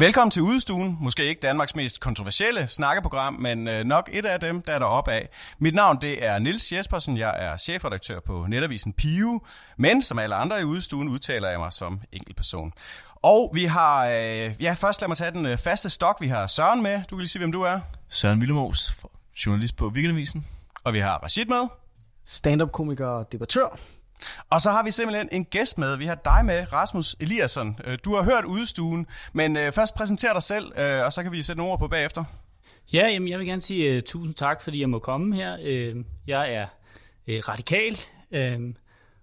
Velkommen til Udestuen. Måske ikke Danmarks mest kontroversielle snakkeprogram, men øh, nok et af dem, der er deroppe af. Mit navn det er Nils Jespersen. Jeg er chefredaktør på netavisen Piu, men som alle andre i Udestuen udtaler jeg mig som enkeltperson. Og vi har, øh, ja først lad mig tage den øh, faste stok. Vi har Søren med. Du kan lige sige, hvem du er. Søren Villemos, journalist på Weekendavisen. Og vi har Rashid med. Stand-up-komiker og debattør. Og så har vi simpelthen en gæst med. Vi har dig med, Rasmus Eliasson. Øh, du har hørt udstuen, men øh, først præsenter dig selv, øh, og så kan vi sætte nogle ord på bagefter. Ja, jamen, jeg vil gerne sige uh, tusind tak, fordi jeg må komme her. Uh, jeg er uh, radikal, uh,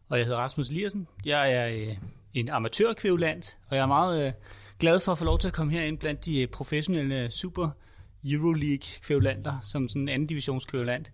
og jeg hedder Rasmus Eliasson. Jeg er uh, en amatørkvævlant, og jeg er meget uh, glad for at få lov til at komme herind blandt de uh, professionelle Super Euroleague-kvævlanter, som sådan en anden divisionskvævlant.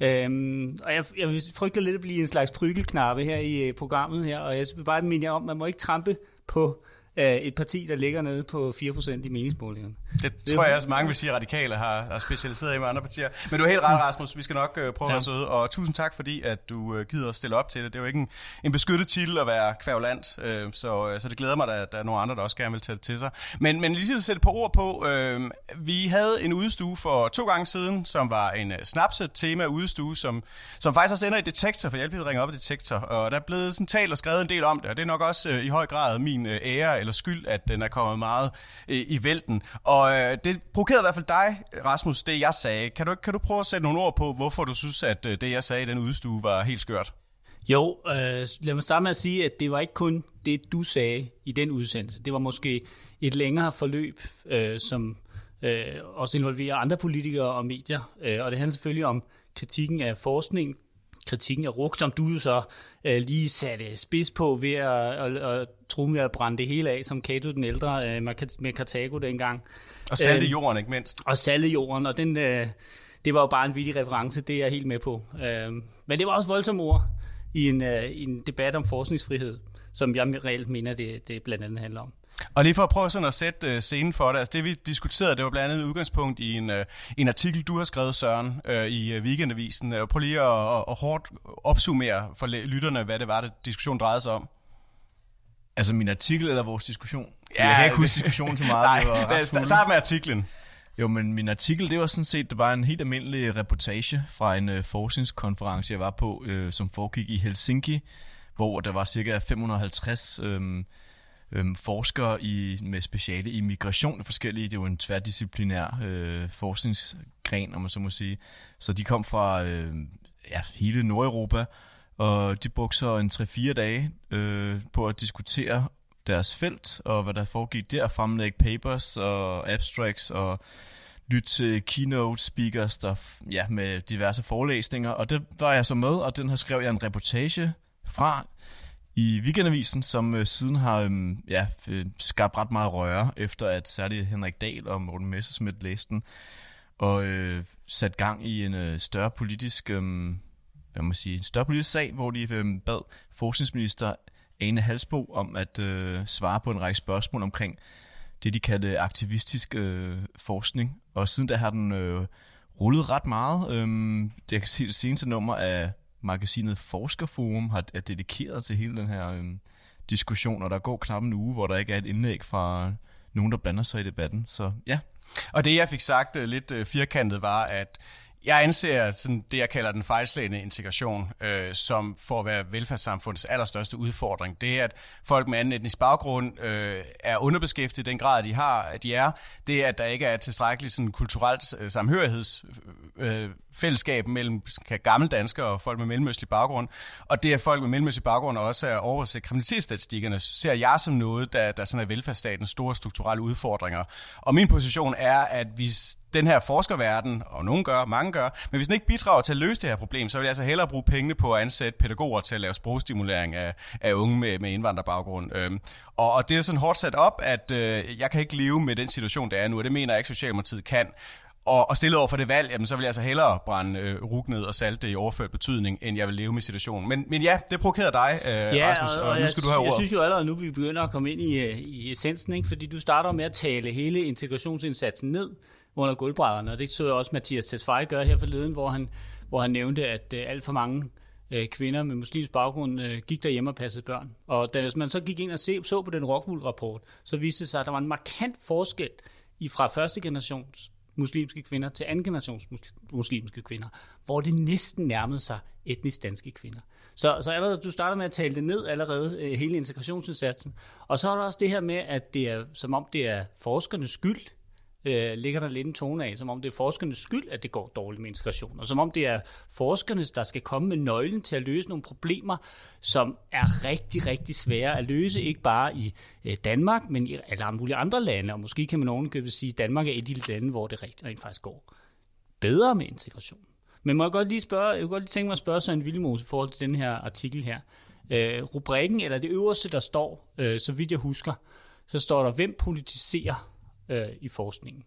Øhm, og jeg, jeg frygter lidt at blive en slags prygelknappe her i øh, programmet her, og jeg vil bare minde jer om, at man må ikke trampe på et parti, der ligger nede på 4% i meningsmålingerne. Det, det tror jeg også mange vil sige, at radikale har, har specialiseret i med andre partier. Men du er helt ret, Rasmus. Vi skal nok uh, prøve ja. at være søde. Og tusind tak, fordi at du uh, gider at stille op til det. Det er jo ikke en, en beskyttet titel at være kvævland, uh, så, uh, så det glæder mig, at der er nogle andre, der også gerne vil tage det til sig. Men, men lige at sætte på ord på, uh, vi havde en udstue for to gange siden, som var en uh, snapset tema udstue, som, som faktisk også ender i detektor, for jeg blev ringet op i detektor. Og der er blevet sådan talt og skrevet en del om det, og det er nok også uh, i høj grad min uh, ære eller skyld, at den er kommet meget øh, i vælten. Og øh, det provokerede i hvert fald dig, Rasmus, det jeg sagde. Kan du, kan du prøve at sætte nogle ord på, hvorfor du synes, at øh, det jeg sagde i den udstue var helt skørt? Jo, øh, lad mig starte med at sige, at det var ikke kun det, du sagde i den udsendelse. Det var måske et længere forløb, øh, som øh, også involverer andre politikere og medier. Øh, og det handler selvfølgelig om kritikken af forskning, kritikken af RUK, som du så øh, lige satte spids på ved at, at, at tro med at brænde det hele af, som Kato den ældre øh, med Kartago dengang. Og salte øh, jorden, ikke mindst. Og salte jorden, og den, øh, det var jo bare en vildt reference, det er jeg helt med på. Øh, men det var også voldsomme ord i en, øh, en debat om forskningsfrihed, som jeg reelt mener, det, det blandt andet handler om. Og lige for at prøve sådan at sætte uh, scenen for det, altså det vi diskuterede, det var blandt andet et udgangspunkt i en, uh, en artikel, du har skrevet, Søren, uh, i uh, Weekendavisen. Uh, prøv lige at, at, at hårdt opsummere for lytterne, hvad det var, det diskussion drejede sig om. Altså min artikel eller vores diskussion? Ja, jeg kan ikke huske diskussionen så meget. Nej, start med artiklen. Jo, men min artikel, det var sådan set det var en helt almindelig reportage fra en uh, forskningskonference, jeg var på, uh, som foregik i Helsinki, hvor der var cirka 550 uh, øhm, forskere i, med speciale i migration forskellige. Det er jo en tværdisciplinær øh, forskningsgren, om man så må sige. Så de kom fra øh, ja, hele Nordeuropa, og de brugte så en 3-4 dage øh, på at diskutere deres felt, og hvad der foregik der, fremlægge papers og abstracts, og lytte til keynote speakers der, ja, med diverse forelæsninger, og det var jeg så med, og den her skrev jeg en reportage fra, i Weekendavisen, som øh, siden har øhm, øh, ja, skabt ret meget røre, efter at særligt Henrik Dahl og Morten Messersmith læste den, og øh, sat gang i en øh, større politisk, øh, hvad man sige, en større politisk sag, hvor de øh, bad forskningsminister Ane Halsbo om at øh, svare på en række spørgsmål omkring det, de kaldte aktivistisk øh, forskning. Og siden da har den øh, rullet ret meget. Øh, det, jeg kan se det seneste nummer af magasinet Forskerforum har, er dedikeret til hele den her øhm, diskussion, og der går knap en uge, hvor der ikke er et indlæg fra nogen, der blander sig i debatten. Så ja. Og det, jeg fik sagt øh, lidt øh, firkantet, var, at jeg anser sådan det, jeg kalder den fejlslagende integration, øh, som for at være velfærdssamfundets allerstørste udfordring. Det er, at folk med anden etnisk baggrund øh, er underbeskæftiget i den grad, de har, at de er. Det er, at der ikke er tilstrækkeligt sådan, kulturelt øh, samhørighedsfællesskab øh, mellem gamle danskere og folk med mellemøstlig baggrund. Og det, at folk med mellemøstlig baggrund også er overset kriminalitetsstatistikkerne, ser jeg som noget, der, der sådan er velfærdsstatens store strukturelle udfordringer. Og min position er, at vi den her forskerverden, og nogen gør, mange gør, men hvis den ikke bidrager til at løse det her problem, så vil jeg altså hellere bruge pengene på at ansætte pædagoger til at lave sprogstimulering af, af unge med, med indvandrerbaggrund. Øhm, og, og det er sådan hårdt sat op, at øh, jeg kan ikke leve med den situation, der er nu, og det mener jeg ikke, Socialdemokratiet kan. Og, og stillet over for det valg, jamen, så vil jeg altså hellere brænde øh, ruk ned og salte i overført betydning, end jeg vil leve med situationen. Men, men ja, det provokerede dig, øh, ja, Rasmus, og, og, og nu skal jeg, du have ordet. Jeg synes jo allerede nu, vi begynder at komme ind i, øh, i essensen, ikke? fordi du starter med at tale hele integrationsindsatsen ned under gulvbrædderne. Og det så jeg også Mathias Tesfaye gøre her forleden, hvor han, hvor han nævnte, at øh, alt for mange øh, kvinder med muslimsk baggrund øh, gik derhjemme og passede børn. Og da man så gik ind og se, så på den Rockwool-rapport, så viste det sig, at der var en markant forskel i fra første generations muslimske kvinder til anden generations muslimske kvinder, hvor det næsten nærmede sig etnisk danske kvinder. Så, så allerede, du starter med at tale det ned allerede, øh, hele integrationsindsatsen. Og så er der også det her med, at det er som om det er forskernes skyld, øh, ligger der lidt en tone af, som om det er forskernes skyld, at det går dårligt med integration, og som om det er forskerne, der skal komme med nøglen til at løse nogle problemer, som er rigtig, rigtig svære at løse, ikke bare i øh, Danmark, men i alle mulige andre lande, og måske kan man ovenikøbet sige, at Danmark er et af de lande, hvor det rent, rent faktisk går bedre med integration. Men må jeg godt lige spørge, jeg kunne godt lige tænke mig at spørge Søren Villemose i forhold til den her artikel her. Øh, rubrikken, eller det øverste, der står, øh, så vidt jeg husker, så står der, hvem politiserer øh, i forskningen.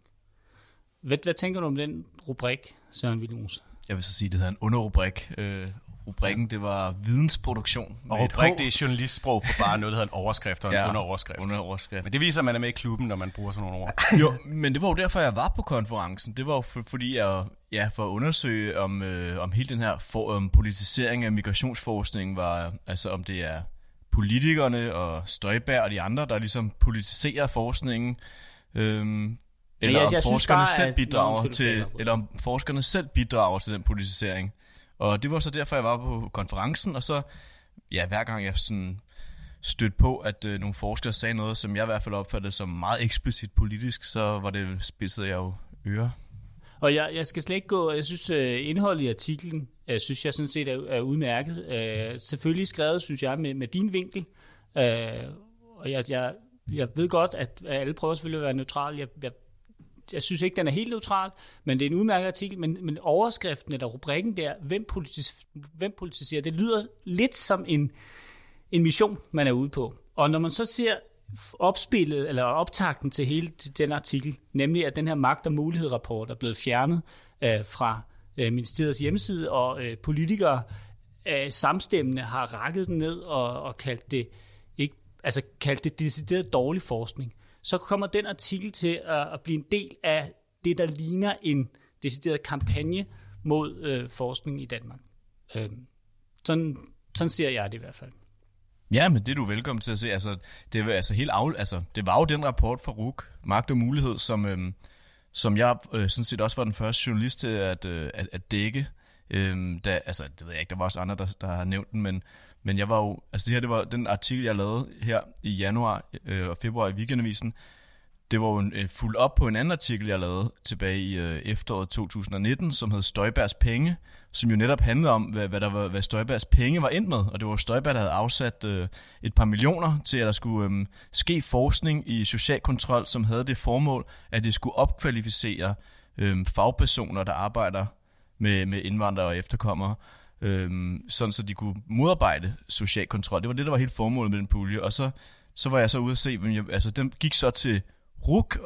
Hvad, hvad tænker du om den rubrik, Søren Villemose? Jeg vil så sige, at det hedder en underrubrik. Øh, rubrikken, det var vidensproduktion. Og rubrik, det er journalistsprog for bare noget, der hedder en overskrift og en ja, underoverskrift. underoverskrift. Men det viser, at man er med i klubben, når man bruger sådan nogle ord. jo, men det var jo derfor, jeg var på konferencen. Det var jo for, fordi jeg, ja, for at undersøge, om, øh, om hele den her for, um, politisering af migrationsforskning var, altså om det er politikerne og Støjberg og de andre, der ligesom politiserer forskningen, Øhm, eller jeg, jeg om forskerne bare, selv bidrager at, til, eller om forskerne selv bidrager til den politisering. Og det var så derfor, jeg var på konferencen, og så, ja, hver gang jeg sådan stødt på, at øh, nogle forskere sagde noget, som jeg i hvert fald opfattede som meget eksplicit politisk, så var det spidsede jeg jo ører. Og jeg, jeg skal slet ikke gå, jeg synes uh, indholdet i artiklen, uh, synes jeg sådan set er, er udmærket. Uh, selvfølgelig skrevet, synes jeg, med, med din vinkel. Uh, og jeg, jeg jeg ved godt, at alle prøver selvfølgelig at være neutrale. Jeg, jeg, jeg synes ikke, den er helt neutral, men det er en udmærket artikel. Men, men overskriften eller rubrikken der, hvem, politis, hvem politiserer, det lyder lidt som en, en mission, man er ude på. Og når man så ser opspillet, eller optakten til hele til den artikel, nemlig at den her magt- og mulighed-rapport er blevet fjernet øh, fra øh, ministeriets hjemmeside, og øh, politikere øh, samstemmende har rakket den ned og, og kaldt det altså kaldt det decideret dårlig forskning, så kommer den artikel til at, at blive en del af det, der ligner en decideret kampagne mod øh, forskning i Danmark. Øh, sådan, sådan ser jeg det i hvert fald. Ja, men det er du velkommen til at se. Altså, det, var, altså, helt af, altså, det var jo den rapport fra RUK, Magt og Mulighed, som, øhm, som jeg øh, sådan set også var den første journalist til at, øh, at, at dække. Øhm, da, altså, det ved jeg ikke, der var også andre, der, der har nævnt den, men men jeg var jo, altså det her, det var den artikel, jeg lavede her i januar øh, og februar i Weekendavisen. Det var jo en, øh, fuld op på en anden artikel, jeg lavede tilbage i øh, efteråret 2019, som hed Støjbergs penge, som jo netop handlede om, hvad, hvad, der var, hvad Støjbergs penge var ind med. Og det var Støjberg, der havde afsat øh, et par millioner til, at der skulle øh, ske forskning i social kontrol, som havde det formål, at det skulle opkvalificere øh, fagpersoner, der arbejder med, med indvandrere og efterkommere øhm, sådan så de kunne modarbejde social kontrol. Det var det, der var helt formålet med den pulje. Og så, så var jeg så ude at se, men jeg, altså den gik så til RUK,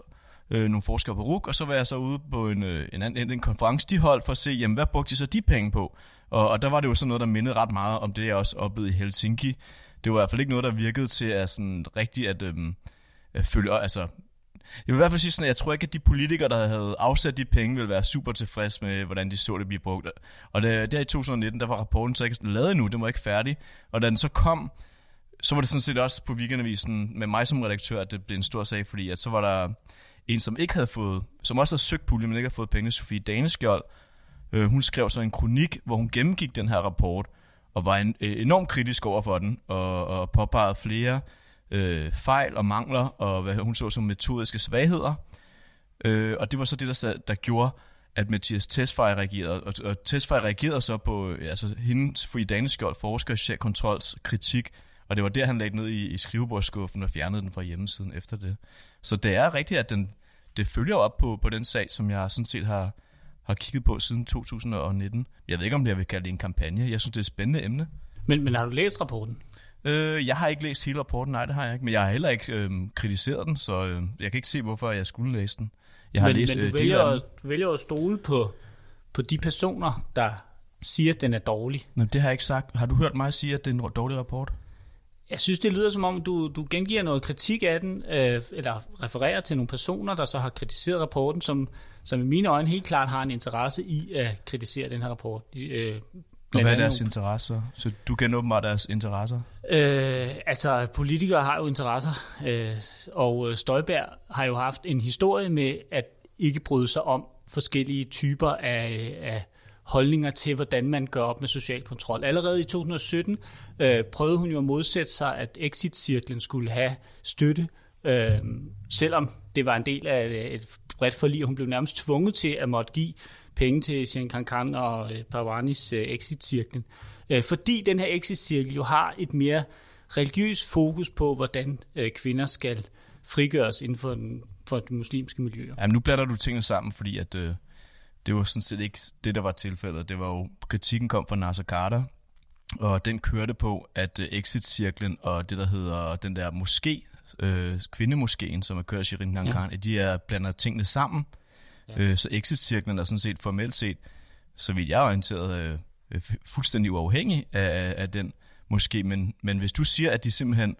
øh, nogle forskere på RUK, og så var jeg så ude på en, øh, en, en, en konference, de holdt for at se, jamen, hvad brugte de så de penge på? Og, og der var det jo sådan noget, der mindede ret meget om det, jeg også oplevede i Helsinki. Det var i hvert fald ikke noget, der virkede til at sådan rigtigt at, øhm, at følge, altså jeg vil i hvert fald sige sådan, at jeg tror ikke, at de politikere, der havde afsat de penge, ville være super tilfredse med, hvordan de så det blive brugt. Og det, der i 2019, der var rapporten så ikke lavet endnu, den var ikke færdig. Og da den så kom, så var det sådan set også på weekendavisen med mig som redaktør, at det blev en stor sag, fordi at så var der en, som ikke havde fået, som også havde søgt pulje, men ikke havde fået penge, Sofie Daneskjold. Øh, hun skrev så en kronik, hvor hun gennemgik den her rapport, og var en, øh, enormt kritisk over for den, og, og påpegede flere øh, fejl og mangler, og hvad hun så som metodiske svagheder. Øh, og det var så det, der, der gjorde, at Mathias Tesfaye reagerede. Og, og Tesfaye reagerede så på øh, altså, hendes Fri Daneskjold, forsker i kontrols kritik, og det var der, han lagde ned i, i skrivebordskuffen og fjernede den fra hjemmesiden efter det. Så det er rigtigt, at den, det følger op på, på den sag, som jeg sådan set har, har kigget på siden 2019. Jeg ved ikke, om det jeg vil kalde det en kampagne. Jeg synes, det er et spændende emne. Men, men har du læst rapporten? Øh, jeg har ikke læst hele rapporten, nej, det har jeg ikke. Men jeg har heller ikke øh, kritiseret den, så øh, jeg kan ikke se, hvorfor jeg skulle læse den. Jeg har men, læst, men du, øh, vælger, at, du vælger at stole på, på de personer, der siger, at den er dårlig. Men det har jeg ikke sagt. Har du hørt mig sige, at det er en dårlig rapport? Jeg synes, det lyder som om, du, du gengiver noget kritik af den, øh, eller refererer til nogle personer, der så har kritiseret rapporten, som, som i mine øjne helt klart har en interesse i at kritisere den her rapport. Øh, hvad er deres interesser? Så du kender åbenbart deres interesser? Øh, altså, politikere har jo interesser, øh, og øh, Støjberg har jo haft en historie med at ikke bryde sig om forskellige typer af, af holdninger til, hvordan man gør op med social kontrol. Allerede i 2017 øh, prøvede hun jo at modsætte sig, at Exit-cirklen skulle have støtte, øh, selvom det var en del af et, bredt forlig, og hun blev nærmest tvunget til at måtte give penge til Sian Kankan og øh, øh, Exit-cirklen. Øh, fordi den her Exit-cirkel jo har et mere religiøst fokus på, hvordan øh, kvinder skal frigøres inden for, den, for de muslimske miljøer. Jamen, nu blander du tingene sammen, fordi at, øh, det var sådan set ikke det, der var tilfældet. Det var jo, kritikken kom fra Nasser Carter, og den kørte på, at øh, Exit-cirklen og det, der hedder den der moské, øh, kvindemoskeen, som er kørt af Shirin Kankan, ja. de er blander tingene sammen. Ja. Øh, så Exit-cirklen er sådan set formelt set, så vidt jeg er orienteret, øh, øh, fuldstændig uafhængig af, af den moské. Men, men hvis du siger, at de simpelthen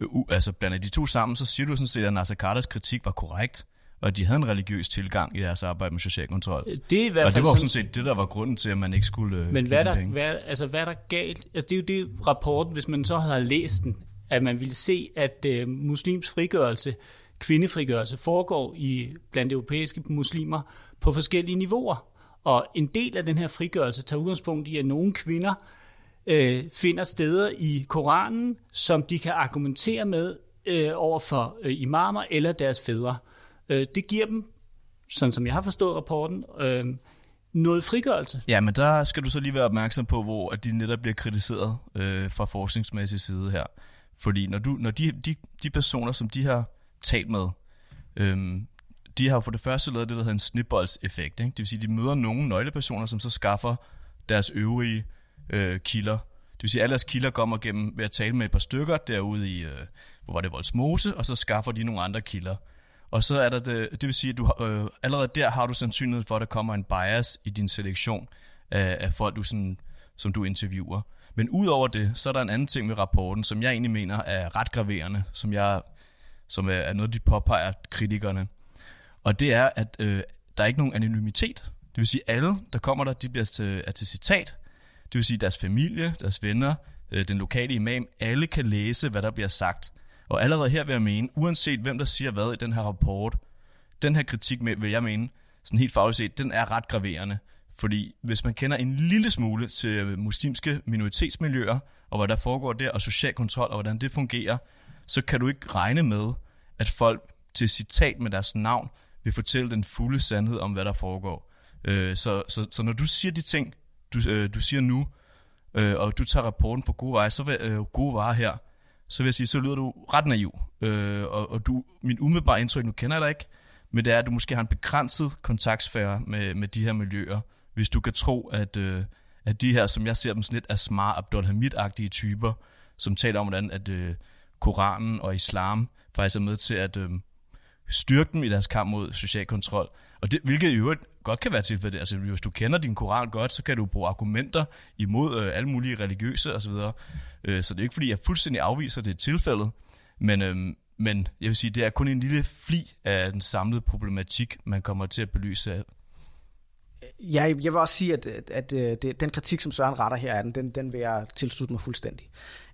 øh, altså blander de to sammen, så siger du sådan set, at Nasser Carters kritik var korrekt, og at de havde en religiøs tilgang i deres arbejde med social kontrol. Det er i hvert Og fald det var jo sådan- set det, der var grunden til, at man ikke skulle øh, Men hvad er, der, penge. hvad, altså, hvad er der galt? Det er jo det rapporten, hvis man så har læst den, at man ville se, at øh, muslims frigørelse, kvindefrigørelse, foregår i blandt europæiske muslimer på forskellige niveauer. Og en del af den her frigørelse tager udgangspunkt i, at nogle kvinder øh, finder steder i Koranen, som de kan argumentere med øh, over for øh, imamer eller deres fædre. Øh, det giver dem, sådan som jeg har forstået rapporten, øh, noget frigørelse. Ja, men der skal du så lige være opmærksom på, hvor at de netop bliver kritiseret øh, fra forskningsmæssig side her. Fordi når, du, når de, de, de personer, som de har talt med, øhm, de har for det første lavet det, der hedder en snibboldseffekt. Ikke? Det vil sige, de møder nogle nøglepersoner, som så skaffer deres øvrige øh, kilder. Det vil sige, at alle deres kilder kommer gennem ved at tale med et par stykker derude i, øh, hvor var det, Voldsmose, og så skaffer de nogle andre kilder. Og så er der det, det vil sige, at du, har- øh, allerede der har du sandsynlighed for, at der kommer en bias i din selektion af, af folk, du sådan, som du interviewer. Men udover det, så er der en anden ting med rapporten, som jeg egentlig mener er ret graverende, som, jeg, som er, er noget, de påpeger kritikerne. Og det er, at øh, der er ikke nogen anonymitet. Det vil sige, at alle, der kommer der, de bliver til, er til citat. Det vil sige, deres familie, deres venner, øh, den lokale imam, alle kan læse, hvad der bliver sagt. Og allerede her vil jeg mene, uanset hvem der siger hvad i den her rapport, den her kritik vil jeg mene, sådan helt fagligt set, den er ret graverende. Fordi hvis man kender en lille smule til muslimske minoritetsmiljøer, og hvad der foregår der, og social kontrol, og hvordan det fungerer, så kan du ikke regne med, at folk til citat med deres navn vil fortælle den fulde sandhed om, hvad der foregår. Øh, så, så, så når du siger de ting, du, øh, du siger nu, øh, og du tager rapporten for gode veje, så vil, øh, gode varer her, så vil jeg sige, så lyder du ret naiv. Øh, og, og du, min umiddelbare indtryk, nu kender jeg dig ikke, men det er, at du måske har en begrænset kontaktsfære med, med de her miljøer, hvis du kan tro, at, øh, at de her, som jeg ser dem sådan lidt smart, Abdul Hamid-agtige typer, som taler om, hvordan at øh, Koranen og islam faktisk er med til at øh, styrke dem i deres kamp mod social kontrol. Og det, hvilket i øvrigt godt kan være tilfældet. Altså, hvis du kender din koran godt, så kan du bruge argumenter imod øh, alle mulige religiøse osv. Øh, så det er ikke, fordi jeg fuldstændig afviser, det tilfældet. Men, øh, men jeg vil sige, det er kun en lille fli af den samlede problematik, man kommer til at belyse af. Ja, jeg vil også sige, at, at, at øh, det, den kritik, som Søren retter her, den, den vil jeg tilslutte mig fuldstændig.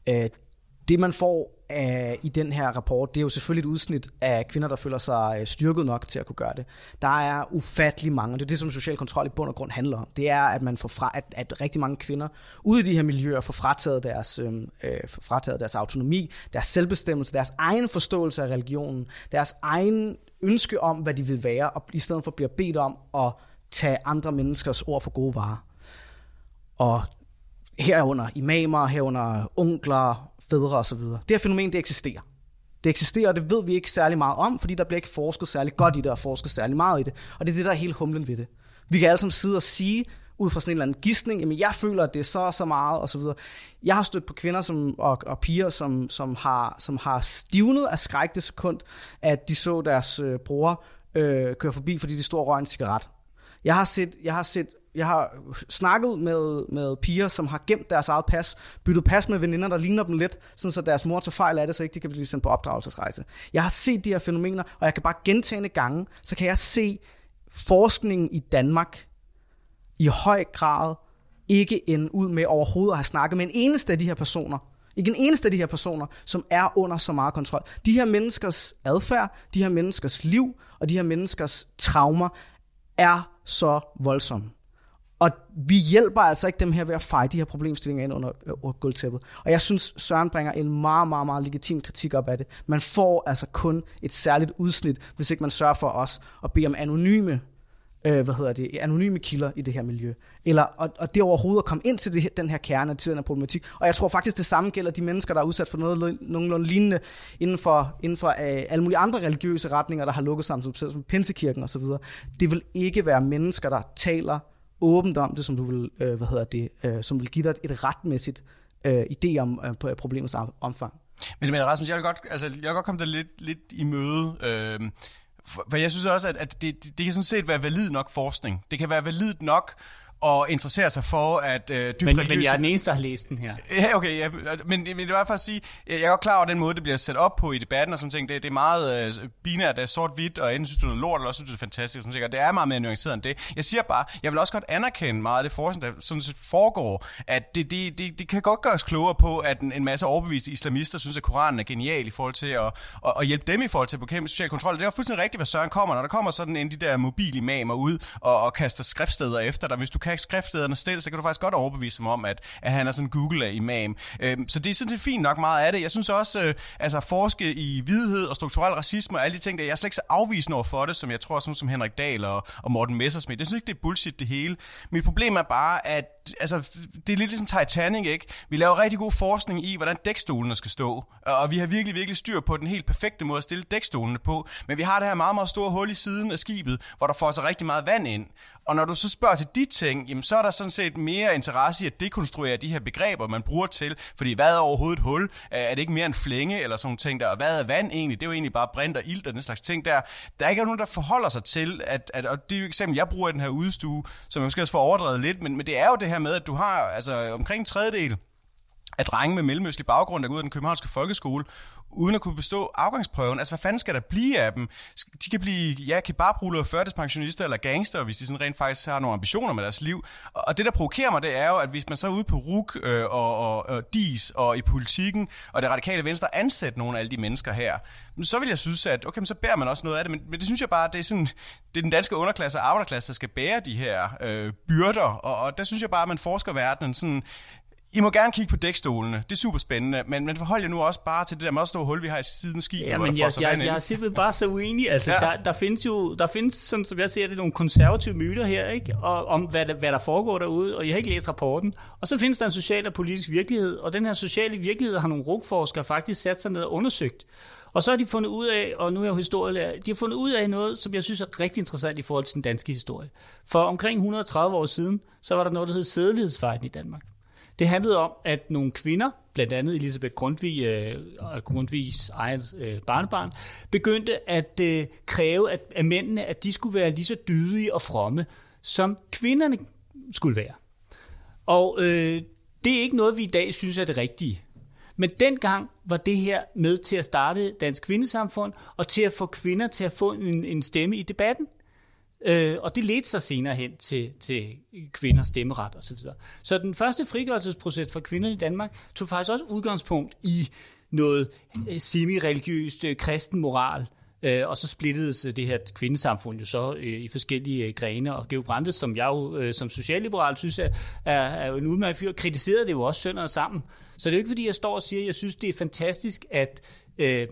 Øh, det, man får af, i den her rapport, det er jo selvfølgelig et udsnit af kvinder, der føler sig øh, styrket nok til at kunne gøre det. Der er ufattelig mange, og det er det, som social kontrol i bund og grund handler om. Det er, at man får fra, at, at rigtig mange kvinder ude i de her miljøer får frataget deres, øh, øh frataget deres autonomi, deres selvbestemmelse, deres egen forståelse af religionen, deres egen ønske om, hvad de vil være, og i stedet for bliver bedt om at tage andre menneskers ord for gode varer. Og herunder imamer, herunder onkler, fædre osv. Det her fænomen, det eksisterer. Det eksisterer, og det ved vi ikke særlig meget om, fordi der bliver ikke forsket særlig godt i det, og forsket særlig meget i det. Og det er det, der er hele humlen ved det. Vi kan alle sammen sidde og sige, ud fra sådan en eller anden gissning, jamen jeg føler, at det er så og så meget, og så videre. Jeg har stødt på kvinder som, og, og piger, som, som, har, som har stivnet af skræk det sekund, at de så deres øh, bror øh, køre forbi, fordi de stod og røg en cigaret. Jeg har set, jeg har set jeg har snakket med, med piger, som har gemt deres eget pas, byttet pas med veninder, der ligner dem lidt, sådan så deres mor tager fejl af det, så ikke de kan blive sendt på opdragelsesrejse. Jeg har set de her fænomener, og jeg kan bare gentagende gange, så kan jeg se forskningen i Danmark i høj grad ikke ende ud med overhovedet at have snakket med en eneste af de her personer, ikke en eneste af de her personer, som er under så meget kontrol. De her menneskers adfærd, de her menneskers liv og de her menneskers traumer er så voldsomme. Og vi hjælper altså ikke dem her ved at feje de her problemstillinger ind under, øh, under gulvtæppet. Og jeg synes, Søren bringer en meget, meget, meget legitim kritik op af det. Man får altså kun et særligt udsnit, hvis ikke man sørger for os at bede om anonyme øh, hvad hedder det, anonyme kilder i det her miljø. Eller, og, og det overhovedet at komme ind til det, den her kerne til den her problematik. Og jeg tror faktisk, det samme gælder de mennesker, der er udsat for noget nogenlunde lignende inden for, inden for øh, alle mulige andre religiøse retninger, der har lukket sammen, som Pinsekirken osv. Det vil ikke være mennesker, der taler åbent om det, som du vil, øh, hvad hedder det, øh, som vil give dig et retmæssigt øh, idé om øh, øh problemets omfang. Men, men Rasmus, jeg vil godt, altså, jeg vil godt komme dig lidt, lidt i møde. Øh, for jeg synes også, at, at det, det, det kan sådan set være valid nok forskning. Det kan være valid nok og interessere sig for, at øh, dybt men, men jeg er den eneste, der har læst den her. Ja, okay, ja, men, men det var for at sige, jeg er godt klar over den måde, det bliver sat op på i debatten og sådan ting. Det, det er meget øh, binært, det er sort-hvidt, og enten synes du, det er lort, eller også synes du, det er fantastisk. Sådan ting, og det er meget mere nuanceret end det. Jeg siger bare, jeg vil også godt anerkende meget af det forskning, der sådan set foregår, at det, det, det, det kan godt gøres klogere på, at en, en masse overbeviste islamister synes, at Koranen er genial i forhold til at, at, at hjælpe dem i forhold til at bekæmpe social kontrol. Det er fuldstændig rigtigt, hvad Søren kommer, når der kommer sådan en de der mobile ud og, og kaster skriftsteder efter dig. Hvis du kan skriftlederne stille, så kan du faktisk godt overbevise dem om, at, at han er sådan en Google-imam. Øhm, så det er sådan set fint nok meget af det. Jeg synes også, øh, altså forske i vidhed og strukturel racisme og alle de ting, der jeg er slet ikke så afvisende over for det, som jeg tror, sådan som Henrik Dahl og, og Morten Messersmith. Jeg synes ikke, det er bullshit det hele. Mit problem er bare, at altså, det er lidt ligesom Titanic, ikke? Vi laver rigtig god forskning i, hvordan dækstolene skal stå, og vi har virkelig, virkelig styr på den helt perfekte måde at stille dækstolene på, men vi har det her meget, meget store hul i siden af skibet, hvor der får sig rigtig meget vand ind. Og når du så spørger til de ting, jamen så er der sådan set mere interesse i at dekonstruere de her begreber, man bruger til, fordi hvad er overhovedet et hul? Er det ikke mere en flænge eller sådan ting der? Og hvad er vand egentlig? Det er jo egentlig bare brint og ilt og den slags ting der. Der er ikke nogen, der forholder sig til, at, at og det er jo eksempel, jeg bruger i den her udstue, som jeg måske også får overdrevet lidt, men, men det er jo det her med, at du har altså omkring en tredjedel af drenge med mellemøstlig baggrund, der går ud af den københavnske folkeskole, uden at kunne bestå afgangsprøven. Altså, hvad fanden skal der blive af dem? De kan blive, ja, kebabruller, førtidspensionister eller gangster, hvis de sådan rent faktisk har nogle ambitioner med deres liv. Og det, der provokerer mig, det er jo, at hvis man så er ude på RUK øh, og, og, og DIS og i politikken, og det radikale venstre ansætter nogle af alle de mennesker her, så vil jeg synes, at okay, men så bærer man også noget af det. Men, men det synes jeg bare, det er, sådan, det er den danske underklasse og arbejderklasse, der skal bære de her øh, byrder. Og, og der synes jeg bare, at man forsker verdenen sådan, i må gerne kigge på dækstolene. Det er super spændende, men, men forhold jer nu også bare til det der meget store hul, vi har i siden skibet, ja, men jeg, jeg, jeg, er simpelthen bare så uenig. Altså, ja. der, der, findes jo, der findes, sådan som jeg ser det, nogle konservative myter her, ikke? Og, om hvad der, hvad der foregår derude, og jeg har ikke læst rapporten. Og så findes der en social og politisk virkelighed, og den her sociale virkelighed har nogle rugforskere faktisk sat sig ned og undersøgt. Og så har de fundet ud af, og nu er jeg jo historielærer, de har fundet ud af noget, som jeg synes er rigtig interessant i forhold til den danske historie. For omkring 130 år siden, så var der noget, der hed sædelighedsfejden i Danmark. Det handlede om, at nogle kvinder, blandt andet Elisabeth Grundtvig, øh, Grundtvigs eget øh, barnebarn, begyndte at øh, kræve at, af mændene, at de skulle være lige så dydige og fromme, som kvinderne skulle være. Og øh, det er ikke noget, vi i dag synes er det rigtige. Men dengang var det her med til at starte Dansk Kvindesamfund, og til at få kvinder til at få en, en stemme i debatten. Øh, og det ledte sig senere hen til, til kvinders stemmeret osv. Så, så den første frigørelsesproces for kvinder i Danmark tog faktisk også udgangspunkt i noget øh, semi-religiøst øh, kristen moral, Øh, og så splittedes øh, det her kvindesamfund jo så øh, i forskellige øh, grene, og Georg Brandes, som jeg jo øh, som socialliberal synes er, er, er en udmærket fyr, kritiserede det jo også sønder sammen. Så det er jo ikke fordi, jeg står og siger, at jeg synes, det er fantastisk, at øh,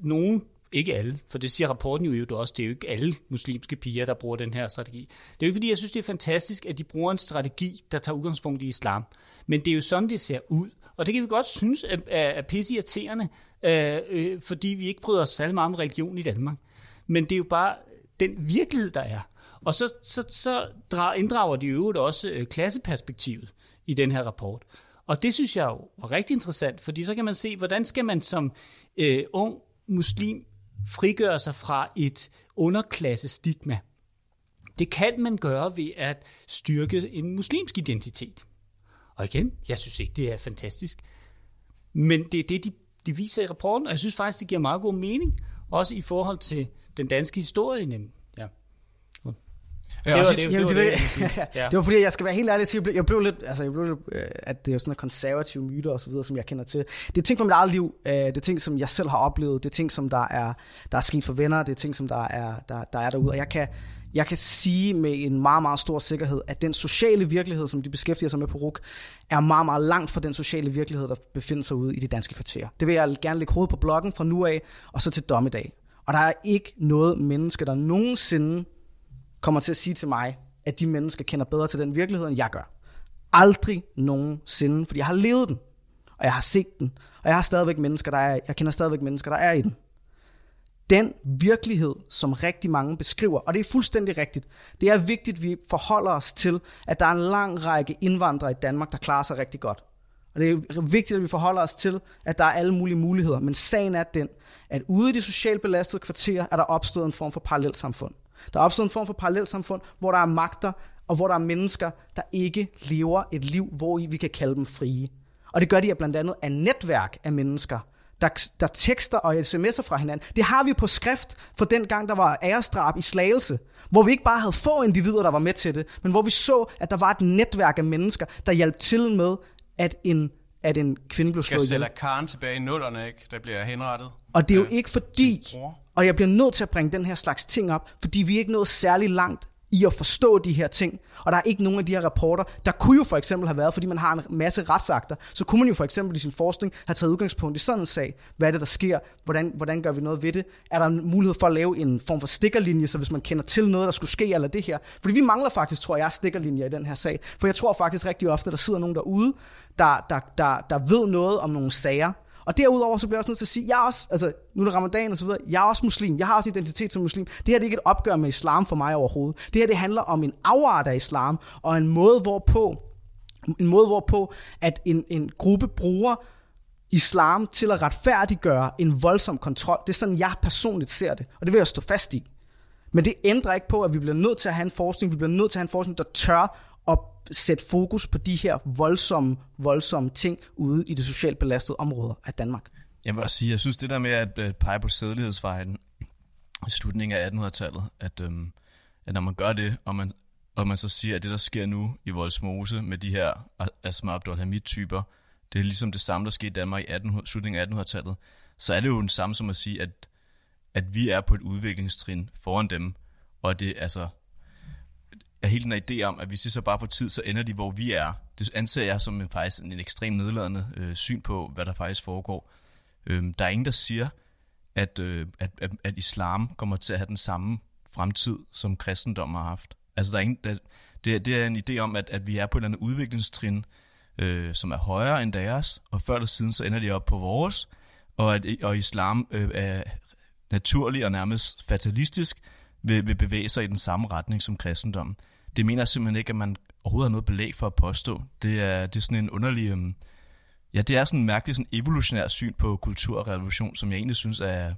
nogen ikke alle, for det siger rapporten jo også, det er jo ikke alle muslimske piger, der bruger den her strategi. Det er jo ikke fordi, jeg synes, det er fantastisk, at de bruger en strategi, der tager udgangspunkt i islam. Men det er jo sådan, det ser ud. Og det kan vi godt synes er, er, er pisse irriterende, øh, øh, fordi vi ikke bryder os særlig meget om religion i Danmark. Men det er jo bare den virkelighed, der er. Og så, så, så inddrager de øvrigt også øh, klasseperspektivet i den her rapport. Og det synes jeg jo er rigtig interessant, fordi så kan man se, hvordan skal man som øh, ung muslim frigøre sig fra et underklasse stigma. Det kan man gøre ved at styrke en muslimsk identitet. Og igen, jeg synes ikke, det er fantastisk. Men det er det, de, de viser i rapporten, og jeg synes faktisk, det giver meget god mening, også i forhold til den danske historie. Ja. Det var det, Jamen, det, det, var det, det, jeg ville sige. Ja. det var fordi, jeg skal være helt ærlig til, jeg blev, jeg blev lidt, altså jeg blev lidt, øh, at det er jo sådan noget konservative myter og så videre, som jeg kender til. Det er ting fra mit eget liv, øh, det er ting, som jeg selv har oplevet, det er ting, som der er, der er sket for venner, det er ting, som der er, der, der er derude, og jeg kan, jeg kan sige med en meget, meget stor sikkerhed, at den sociale virkelighed, som de beskæftiger sig med på RUK, er meget, meget langt fra den sociale virkelighed, der befinder sig ude i de danske kvarterer. Det vil jeg gerne lægge hovedet på bloggen fra nu af, og så til dommedag. Og der er ikke noget menneske, der nogensinde kommer til at sige til mig, at de mennesker kender bedre til den virkelighed, end jeg gør. Aldrig nogensinde, fordi jeg har levet den, og jeg har set den, og jeg har stadigvæk mennesker, der er, jeg kender stadigvæk mennesker, der er i den. Den virkelighed, som rigtig mange beskriver, og det er fuldstændig rigtigt, det er vigtigt, at vi forholder os til, at der er en lang række indvandrere i Danmark, der klarer sig rigtig godt. Og det er vigtigt, at vi forholder os til, at der er alle mulige muligheder. Men sagen er den, at ude i de socialt belastede kvarterer, er der opstået en form for parallelsamfund. Der er opstået en form for parallelsamfund, hvor der er magter, og hvor der er mennesker, der ikke lever et liv, hvor vi kan kalde dem frie. Og det gør de blandt andet af netværk af mennesker, der, der tekster og sms'er fra hinanden. Det har vi på skrift for den gang, der var æresdrab i Slagelse, hvor vi ikke bare havde få individer, der var med til det, men hvor vi så, at der var et netværk af mennesker, der hjalp til med, at en, at en kvinde blev slået ihjel. Gazella Khan tilbage i nullerne, ikke? Der bliver henrettet. Og det er jo ikke fordi og jeg bliver nødt til at bringe den her slags ting op, fordi vi er ikke nået særlig langt i at forstå de her ting. Og der er ikke nogen af de her rapporter, der kunne jo for eksempel have været, fordi man har en masse retsakter, så kunne man jo for eksempel i sin forskning have taget udgangspunkt i sådan en sag. Hvad er det, der sker? Hvordan, hvordan gør vi noget ved det? Er der en mulighed for at lave en form for stikkerlinje, så hvis man kender til noget, der skulle ske eller det her? Fordi vi mangler faktisk, tror jeg, stikkerlinjer i den her sag. For jeg tror faktisk rigtig ofte, der sidder nogen derude, der, der, der, der ved noget om nogle sager, og derudover så bliver jeg også nødt til at sige, jeg er også, altså nu er det ramadan og så videre, jeg er også muslim, jeg har også identitet som muslim. Det her det er ikke et opgør med islam for mig overhovedet. Det her det handler om en afart af islam, og en måde hvorpå, en måde hvorpå, at en, en gruppe bruger islam til at retfærdiggøre en voldsom kontrol. Det er sådan, jeg personligt ser det, og det vil jeg stå fast i. Men det ændrer ikke på, at vi bliver nødt til at have en forskning, vi bliver nødt til at have en forskning, der tør at sætte fokus på de her voldsomme, voldsomme ting ude i de socialt belastede områder af Danmark. Jeg vil også sige, jeg synes det der med at øh, pege på sædelighedsfejden i slutningen af 1800-tallet, at, øhm, at når man gør det, og man, og man så siger, at det der sker nu i Voldsmose med de her Asma Abdul Hamid-typer, det er ligesom det samme, der skete i Danmark i 18, slutningen af 1800-tallet, så er det jo den samme som at sige, at, at vi er på et udviklingstrin foran dem, og det altså er helt en idé om, at hvis det så bare på tid, så ender de, hvor vi er. Det anser jeg som en, faktisk en ekstrem nedladende øh, syn på, hvad der faktisk foregår. Øhm, der er ingen, der siger, at, øh, at, at, at islam kommer til at have den samme fremtid, som kristendom har haft. Altså, der er ingen, der, det, det er en idé om, at, at vi er på et eller andet udviklingstrin, øh, som er højere end deres, og før eller siden, så ender de op på vores, og, at, og islam øh, er naturlig og nærmest fatalistisk, vil, vil bevæge sig i den samme retning som kristendommen. Det mener jeg simpelthen ikke, at man overhovedet har noget belæg for at påstå. Det er, det er sådan en underlig... Um, ja, det er sådan en mærkelig sådan evolutionær syn på kultur og revolution, som jeg egentlig synes er,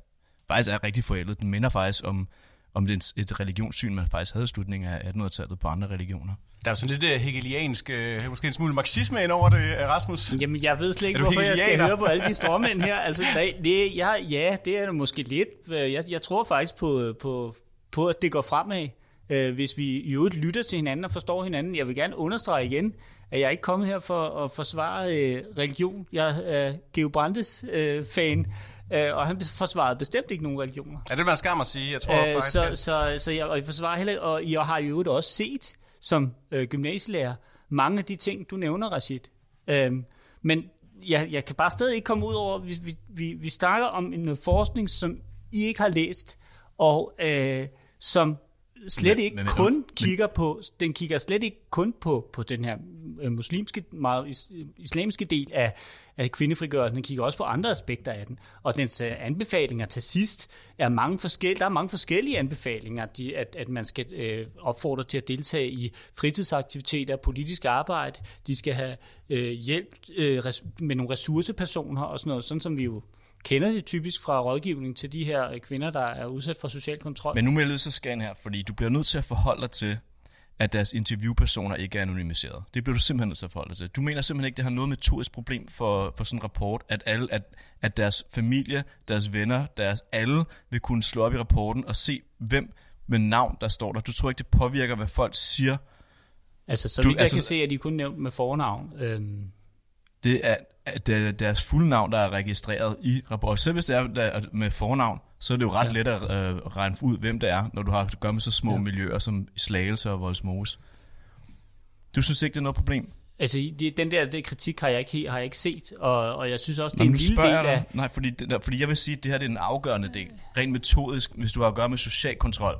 faktisk er rigtig forældet. Den minder faktisk om, om det, et religionssyn, man faktisk havde i slutningen af 1800-tallet på andre religioner. Der er sådan lidt uh, hegeliansk, uh, måske en smule marxisme ind over det, uh, Rasmus. Jamen, jeg ved slet ikke, Er hvorfor jeg skal hegelianer? høre på alle de stormænd her. Altså, det, det, jeg, ja, det er måske lidt. Jeg, jeg tror faktisk på, på, på, at det går fremad, øh, hvis vi i øvrigt lytter til hinanden og forstår hinanden. Jeg vil gerne understrege igen, at jeg er ikke kommet her for at forsvare øh, religion. Jeg er Geo Brandes øh, fan, øh, og han forsvarede bestemt ikke nogen religioner. Er det, man skal at sige? Jeg tror Øh, faktisk, så, at... så, så jeg, og jeg forsvarer heller ikke- og jeg har i øvrigt også set som øh, gymnasielærer mange af de ting, du nævner, Rashid. Øhm, men jeg, jeg kan bare stadig ikke komme ud over, vi, vi, vi, vi snakker om en forskning, som I ikke har læst, og øh, som slet Men- ikke men- kun men- kigger på, den kigger slet ikke kun på, på den her øh, muslimske, meget is, islamiske del af, af kvindefrigørelsen, den kigger også på andre aspekter af den. Og dens øh, anbefalinger til sidst er mange forskellige, der er mange forskellige anbefalinger, de, at, at man skal øh, opfordre til at deltage i fritidsaktiviteter, politisk arbejde, de skal have øh, hjælp øh, res, med nogle ressourcepersoner og sådan noget, sådan som vi jo kender det typisk fra rådgivning til de her øh, kvinder, der er udsat for social kontrol. Men nu må jeg lede så scan her, fordi du bliver nødt til at forholde dig til, at deres interviewpersoner ikke er anonymiseret. Det bliver du simpelthen nødt til at forholde dig til. Du mener simpelthen ikke, det har noget metodisk problem for, for sådan en rapport, at, alle, at, at deres familie, deres venner, deres alle vil kunne slå op i rapporten og se, hvem med navn, der står der. Du tror ikke, det påvirker, hvad folk siger. Altså, så Du- vidt jeg altså- kan se, at de kun nævnt med fornavn. Øhm, det er deres fulde navn, der er registreret i rapporten. Selv hvis det er der, med fornavn, så er det jo ret Ja. let at øh, regne ud, hvem det er, når du har at gøre med så små Ja. miljøer som Slagelse og Voldsmose. Du synes ikke, det er noget problem? altså, det, den der det kritik har jeg ikke, har jeg ikke set, og, og jeg synes også, det Nå, er en lille del af... Nej, fordi, der, fordi jeg vil sige, at det her det er en afgørende del. Rent metodisk, hvis du har at gøre med social kontrol.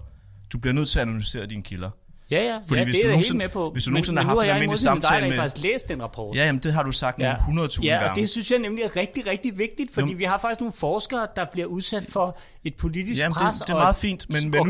Du bliver nødt til at analysere dine kilder. Ja, ja, Fordi ja hvis det du er jeg helt med på. hvis du nogensinde har haft en jeg almindelig dig, samtale med- faktisk læst den rapport. Ja, jamen det har du sagt Ja. nogle 100.000 Ja, og det synes jeg nemlig er rigtig, rigtig vigtigt, fordi Jo. vi har faktisk nogle forskere, der bliver udsat for et politisk Jamen, pres. det, det er meget et fint, men, men nu, nu, nu,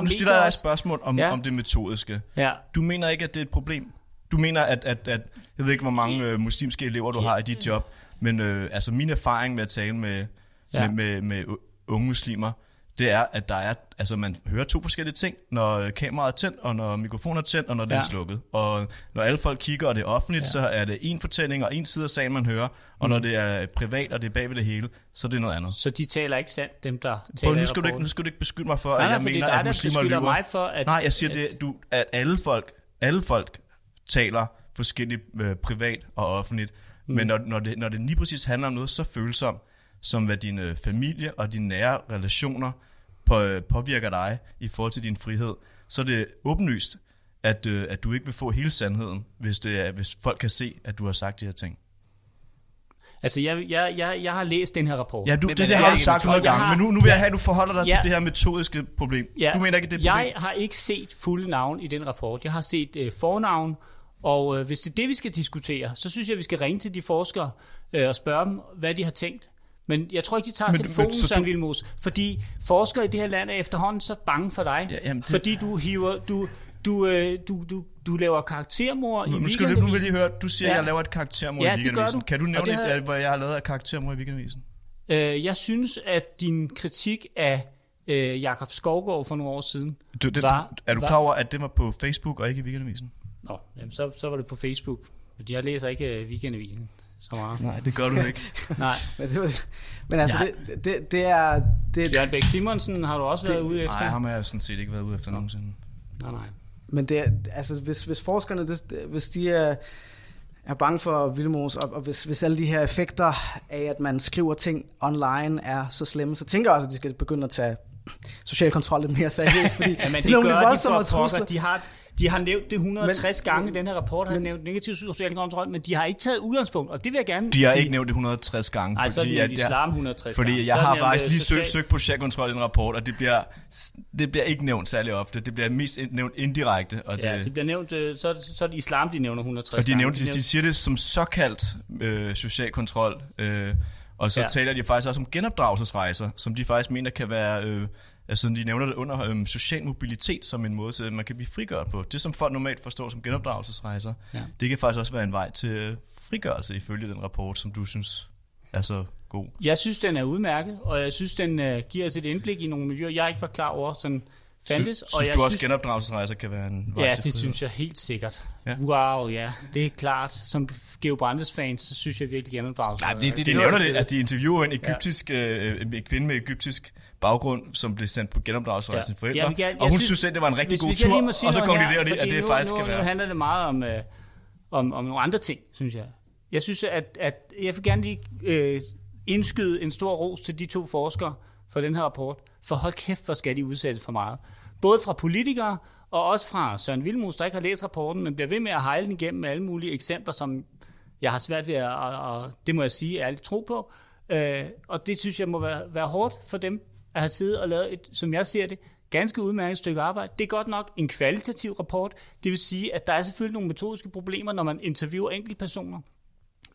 nu stiller jeg dig et spørgsmål om, Ja. om det metodiske. Ja, Du mener ikke, at det er et problem? Du mener, at, at, at jeg ved ikke, hvor mange øh, muslimske elever du Ja. har i dit job, men øh, altså min erfaring med at tale med, Ja. med, med, med unge muslimer, det er, at der er, altså man hører to forskellige ting, når øh, kameraet er tændt, og når mikrofonen er tændt, og når det Ja. er slukket. Og når alle folk kigger, og det er offentligt, Ja. så er det en fortælling og en side af sagen, man hører, og Mm. når det er privat, og det er bag ved det hele, så er det noget andet. så de taler ikke sandt, dem der taler Prøv, nu, skal du ikke, nu skal du ikke beskylde mig for, Nej, at jeg mener, er dig, at muslimer lyver. mig for, at... Nej, jeg siger at, det, du, at alle folk, alle folk taler forskelligt øh, privat og offentligt. Mm. Men når, når, det, når det lige præcis handler om noget så følsomt, som hvad din øh, familie og dine nære relationer på, øh, påvirker dig i forhold til din frihed, så er det åbenlyst, at, øh, at du ikke vil få hele sandheden, hvis, det er, hvis folk kan se, at du har sagt de her ting. Altså, jeg, jeg, jeg, jeg har læst den her rapport. Ja, du, Men- det, det har du sagt nogle gange, men nu, nu vil jeg have, at du forholder dig Ja. til det her metodiske problem. Ja, Du mener ikke, det er problem? Jeg har ikke set fulde navn i den rapport. Jeg har set øh, fornavn, og øh, hvis det er det, vi skal diskutere, så synes jeg, vi skal ringe til de forskere øh, og spørge dem, hvad de har tænkt. Men jeg tror ikke, de tager Men- telefonen, men- så Søren du- Vilmos, fordi forskere i det her land er efterhånden så bange for dig, Ja, jamen, det- fordi du hiver, du, du, øh, du, du, du laver karaktermor i Nu, nu, skal du, nu vil de høre, du siger, Ja. at jeg laver et karaktermord Ja, i weekendavisen. du. Kan du nævne, et, havde- at, hvor jeg har lavet et karaktermord i weekendavisen? Øh, jeg synes, at din kritik af øh, Jakob Skovgaard for nogle år siden, Du, det, Var- er du klar over, at det var på Facebook og ikke i weekendavisen? Nå, jamen, så, så var det på Facebook. Men Jeg læser ikke øh, weekendavisen så meget. Nej, det gør du ikke. Nej. Men, det, var- men altså, Ja. det, det, det er... Det, Bjørn Bæk Simonsen har du også været ude efter. Nej, ham har jeg sådan set ikke været ude efter nogensinde. nej, nej. Men det er, altså, hvis, hvis forskerne, det, det- hvis de er, er bange for Vilmos, og, og hvis, hvis alle de her effekter af, at man skriver ting online, er så slemme, så tænker jeg også, at de skal begynde at tage social kontrol lidt mere seriøst, fordi Ja, men det det er nogle gør de for pokker. De har, de har nævnt det 160 Men- gange i den her rapport, har men- nævnt negativ social kontrol, men de har ikke taget udgangspunkt, og det vil jeg gerne De har sige. ikke nævnt det 160 gange. Nej, så er det islam 160 fordi gange. jeg har faktisk øh, lige social- søgt, søgt på social kontrol i en rapport, og det bliver, det bliver ikke nævnt særlig ofte. Det bliver mest nævnt indirekte. Og, det, Ja, det bliver nævnt, øh, så, er det- så er det islam, de nævner 160 og de, gange. nævnt, de, de siger det som såkaldt øh, social kontrol. Øh, og så ja. taler de faktisk også om genopdragelsesrejser, som de faktisk mener kan være... Øh, altså de nævner det under øh, social mobilitet som en måde til, at man kan blive frigjort på. Det, som folk normalt forstår som genopdragelsesrejser, Ja. det kan faktisk også være en vej til øh, frigørelse ifølge den rapport, som du synes er så god. Jeg synes, den er udmærket, og jeg synes, den øh, giver os et indblik i nogle miljøer, jeg ikke var klar over, sådan fandtes. Synes, og synes jeg du også, at genopdragelsesrejser kan være en vej Ja, til det synes jeg helt sikkert. Ja. Wow, ja, det er klart. Som Geo Brandes fans, så synes jeg virkelig genopdragelse. Nej, det- det- De var nævner det det, at de interviewer en egyptisk, øh, en kvinde med egyptisk baggrund, som blev sendt på genopdragelsesrejse af sine forældre. Gerne- jeg og hun synes- synes selv, det var en rigtig god tur, og så konkluderer de, at fordi det nu, faktisk nu, skal Nu være... handler det meget om, øh, om, om nogle andre ting, synes jeg. Jeg synes, at, at jeg vil gerne lige øh, indskyde en stor ros til de to forskere for den her rapport. For hold kæft, hvor skal de udsættes for meget. Både fra politikere og også fra Søren Vilmos, der ikke har læst rapporten, men bliver ved med at hejle den igennem med alle mulige eksempler, som jeg har svært ved at, og, og det må jeg sige, ærligt tro på. Øh, og det synes jeg må være, være hårdt for dem at have siddet og lavet et, som jeg ser det, ganske udmærket stykke arbejde. Det er godt nok en kvalitativ rapport. Det vil sige, at der er selvfølgelig nogle metodiske problemer, når man interviewer enkeltpersoner,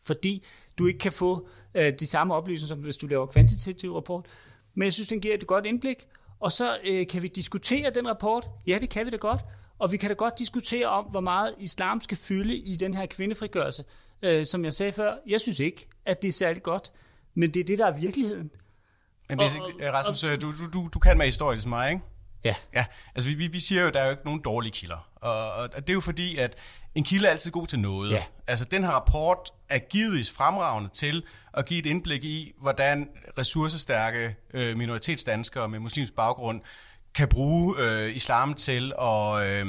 fordi du ikke kan få øh, de samme oplysninger, som hvis du laver kvantitativ rapport. Men jeg synes, den giver et godt indblik. Og så øh, kan vi diskutere den rapport. Ja, det kan vi da godt. Og vi kan da godt diskutere om, hvor meget islam skal fylde i den her kvindefrigørelse. Øh, som jeg sagde før, jeg synes ikke, at det er særlig godt. Men det er det, der er virkeligheden. Men hvis, Og- ikke- Rasmus, øh, du, du, du, du kan med historie ligesom mig, ikke? Ja. Ja, altså vi, vi, vi siger jo, at der er jo ikke nogen dårlige kilder. Og, og det er jo fordi, at en kilde er altid god til noget. Ja. Altså den her rapport er givetvis fremragende til at give et indblik i, hvordan ressourcestærke øh, minoritetsdanskere med muslimsk baggrund kan bruge øh, islam til at øh,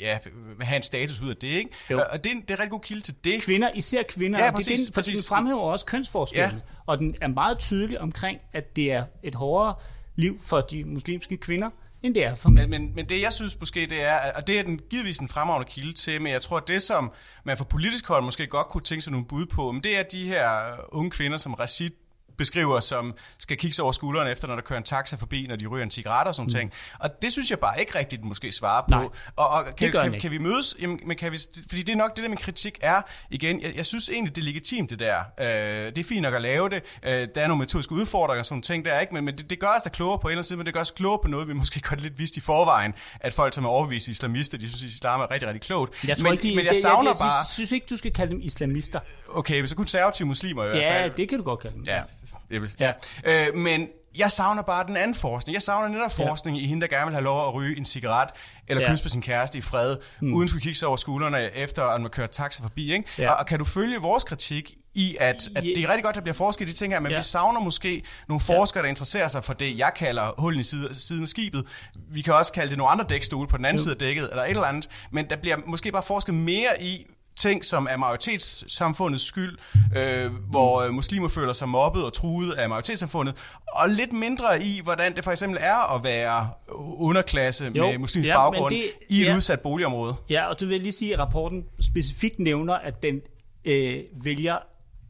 ja, have en status ud af det. Ikke? Jo. Og det er, en, det er en rigtig god kilde til det. Kvinder, især kvinder, Ja, og det er præcis, den, den præcis. fremhæver også kønsforskellen, ja. og den er meget tydelig omkring, at det er et hårdere liv for de muslimske kvinder, end det er for mænd. Men, men, men det jeg synes måske, det er, og det er den givetvis en fremragende kilde til, men jeg tror, at det som man fra politisk hold måske godt kunne tænke sig nogle bud på, men det er de her unge kvinder, som Rashid beskriver, som skal kigge sig over skulderen efter, når der kører en taxa forbi, når de ryger en cigaret og sådan mm. ting. Og det synes jeg bare ikke rigtigt måske svarer på. Nej, og, og kan, kan, kan vi mødes? Jamen, men kan vi, fordi det er nok det der med kritik er, igen, jeg, jeg synes egentlig, det er legitimt det der. Øh, det er fint nok at lave det. Øh, der er nogle metodiske udfordringer og sådan ting der, ikke? Men, men det, det gør os da klogere på en eller anden side, men det gør os klogere på noget, vi måske godt lidt vidste i forvejen, at folk, som er overbeviste islamister, de synes, at islam er rigtig, rigtig klogt. Jeg tror men, ikke, de, men jeg savner jeg, jeg, bare... synes, synes ikke, du skal kalde dem islamister. Okay, så konservative muslimer i hvert Ja, fald. det kan du godt kalde dem. Ja, vil, ja. Øh, men jeg savner bare den anden forskning. Jeg savner netop Ja. forskning i hende, der gerne vil have lov at ryge en cigaret, eller Ja. kysse på sin kæreste i fred, mm. uden at skulle kigge sig over skuldrene efter, at man kører taxa forbi. Ikke? Ja. Og, og kan du følge vores kritik i, at, at Ja. det er rigtig godt, at der bliver forsket i de ting her, men Ja. vi savner måske nogle forskere, der interesserer sig for det, jeg kalder hullen i side, siden af skibet. Vi kan også kalde det nogle andre dækstole på den anden side af dækket, eller et eller andet. Men der bliver måske bare forsket mere i, ting, som er majoritetssamfundets skyld, øh, hvor øh, muslimer føler sig mobbet og truet af majoritetssamfundet, og lidt mindre i, hvordan det for eksempel er at være underklasse Jo, med muslimsk ja, baggrund det- i et ja. udsat boligområde. Ja, og du vil lige sige, at rapporten specifikt nævner, at den øh, vælger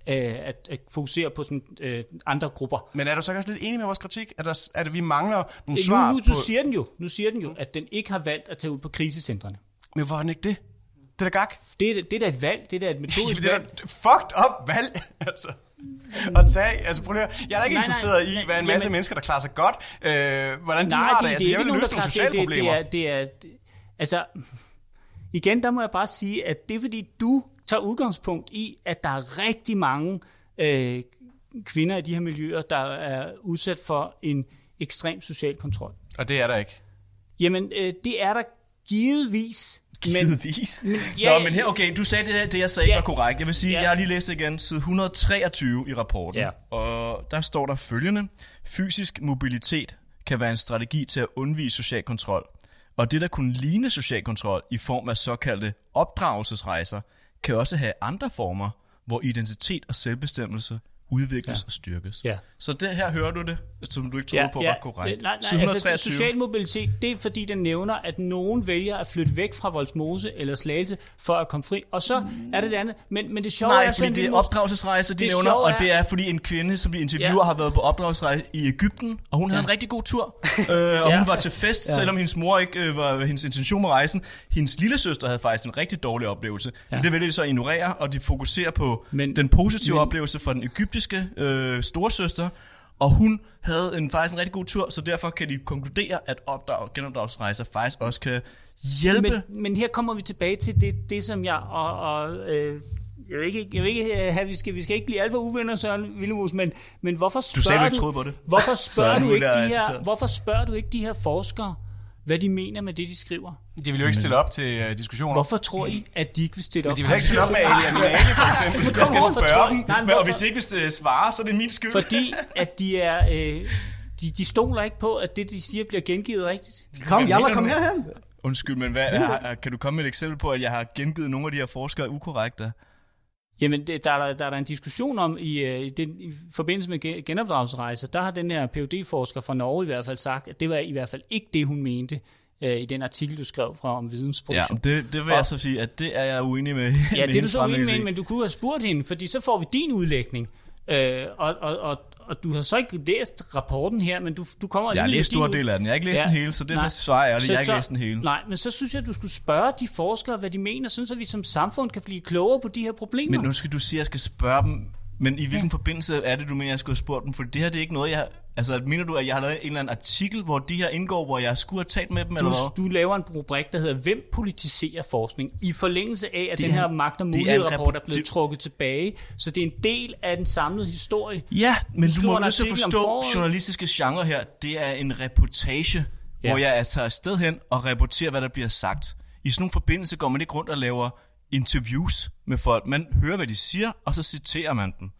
øh, at, at fokusere på sådan, øh, andre grupper. Men er du så også lidt enig med vores kritik, at, der, at vi mangler nogle Nu, svar nu, på... nu, siger den jo, nu siger den jo, at den ikke har valgt at tage ud på krisecentrene. Men hvorfor er ikke det? Det er da gak. Det er, det er da et valg, det er da et metodisk det er valg. da fucked up valg, altså. At tage, altså prøv høre, jeg er da ikke Nej, nej, interesseret i, nej, hvad en masse jamen- mennesker, der klarer sig godt, øh, hvordan de Nej, har det. det, Altså, det jeg vil nogen, løse der nogle sociale det, det, problemer. det, er, det er, det, altså, igen, der må jeg bare sige, at det er fordi, du tager udgangspunkt i, at der er rigtig mange øh, kvinder i de her miljøer, der er udsat for en ekstrem social kontrol. Og det er der ikke. Jamen, øh, det er der givetvis. Men, Givetvis. men, Ja, Nå, men her, okay, du sagde det, der, det jeg sagde Ja. ja. var korrekt. Jeg vil sige, Ja. ja. jeg har lige læst igen, side 123 i rapporten. Ja. Og der står der følgende. Fysisk mobilitet kan være en strategi til at undvige social kontrol. Og det, der kunne ligne social kontrol i form af såkaldte opdragelsesrejser, kan også have andre former, hvor identitet og selvbestemmelse udvikles ja. og styrkes. Ja. Så det her hører du det, som du ikke troede på var korrekt. Nej, nej, altså, 123. social mobilitet, det er fordi, den nævner, at nogen vælger at flytte væk fra Voldsmose eller Slagelse for at komme fri. Og så er det det andet. Men, men det sjove Nej, er fordi det er opdragelsesrejser, de Det nævner, og det er fordi en kvinde, som de interviewer, Ja. har været på opdragelsesrejse i Ægypten, og hun havde en rigtig god tur, øh, og Ja. hun var til fest, selvom hendes mor ikke øh, var hendes intention med rejsen. Hendes lille søster havde faktisk en rigtig dårlig oplevelse, ja. men det vælger de så ignorere, og de fokuserer på Men- den positive men- oplevelse fra den egyptiske øh, storesøster, og hun havde en, faktisk en rigtig god tur, så derfor kan de konkludere, at opdrag, genopdragelsesrejser faktisk også kan hjælpe men, men her kommer vi tilbage til det, det som jeg og, og øh, jeg vil ikke, jeg vil ikke øh, have, vi skal, vi skal ikke blive alt for uvenner, Søren Willemus, men, men hvorfor spørger Du sagde, du ikke på det. Hvorfor spørger, du ikke de her, hvorfor spørger du ikke de her forskere, hvad de mener med det, de skriver? De vil jo ikke stille op til uh, diskussioner. Hvorfor tror I, at de ikke vil stille Men op? de vil ikke stille op med Ali Aminali, for eksempel. Jeg skal Hvorfor tror spørge I- dem, Nej, men men, og hvis de ikke vil øh, svare, så er det min skyld. Fordi at de er... Øh, de, de stoler ikke på, at det, de siger, bliver gengivet rigtigt. Kom, Jalla, kom herhen. Undskyld, men hvad, er, kan du komme med et eksempel på, at jeg har gengivet nogle af de her forskere ukorrekte? Jamen, det, der, er, der, er der en diskussion om, i, øh, i, den, i forbindelse med gen- genopdragelsesrejser, der har den her phd forsker fra Norge i hvert fald sagt, at det var i hvert fald ikke det, hun mente øh, i den artikel, du skrev fra om Ja, vidensproduktion. det, det vil Og- jeg så sige, at det er jeg uenig med. Ja, med det er du så uenig med, men du kunne have spurgt hende, fordi så får vi din udlægning. Øh, og, og, og, og du har så ikke læst rapporten her, men du, du kommer Jeg har læst stor del af den. Jeg har ikke læst Ja, den hele, så det nej. er svarer jeg. Så- Jeg har ikke læst den hele. Nej, men så synes jeg, at du skulle spørge de forskere, hvad de mener, sådan så vi som samfund kan blive klogere på de her problemer. Men nu skal du sige, at jeg skal spørge dem, men i hvilken ja. forbindelse er det, du mener, jeg skulle have spurgt dem? For det her det er ikke noget, jeg... Altså, mener du, at jeg har lavet en eller anden artikel, hvor de her indgår, hvor jeg skulle have talt med dem, eller hvad? du, du laver en rubrik, der hedder Hvem politiserer forskning? I forlængelse af, at Det den er her magt- og er mulighed-rapport er blevet det- trukket tilbage. Så det er en del af den samlede historie. Ja, men du, skriver må nødt til at forstå journalistiske genre her. Det er en reportage, Ja. hvor jeg tager afsted hen og rapporterer, hvad der bliver sagt. I sådan nogle forbindelser går man ikke rundt og laver interviews med folk. Man hører, hvad de siger, og så citerer man dem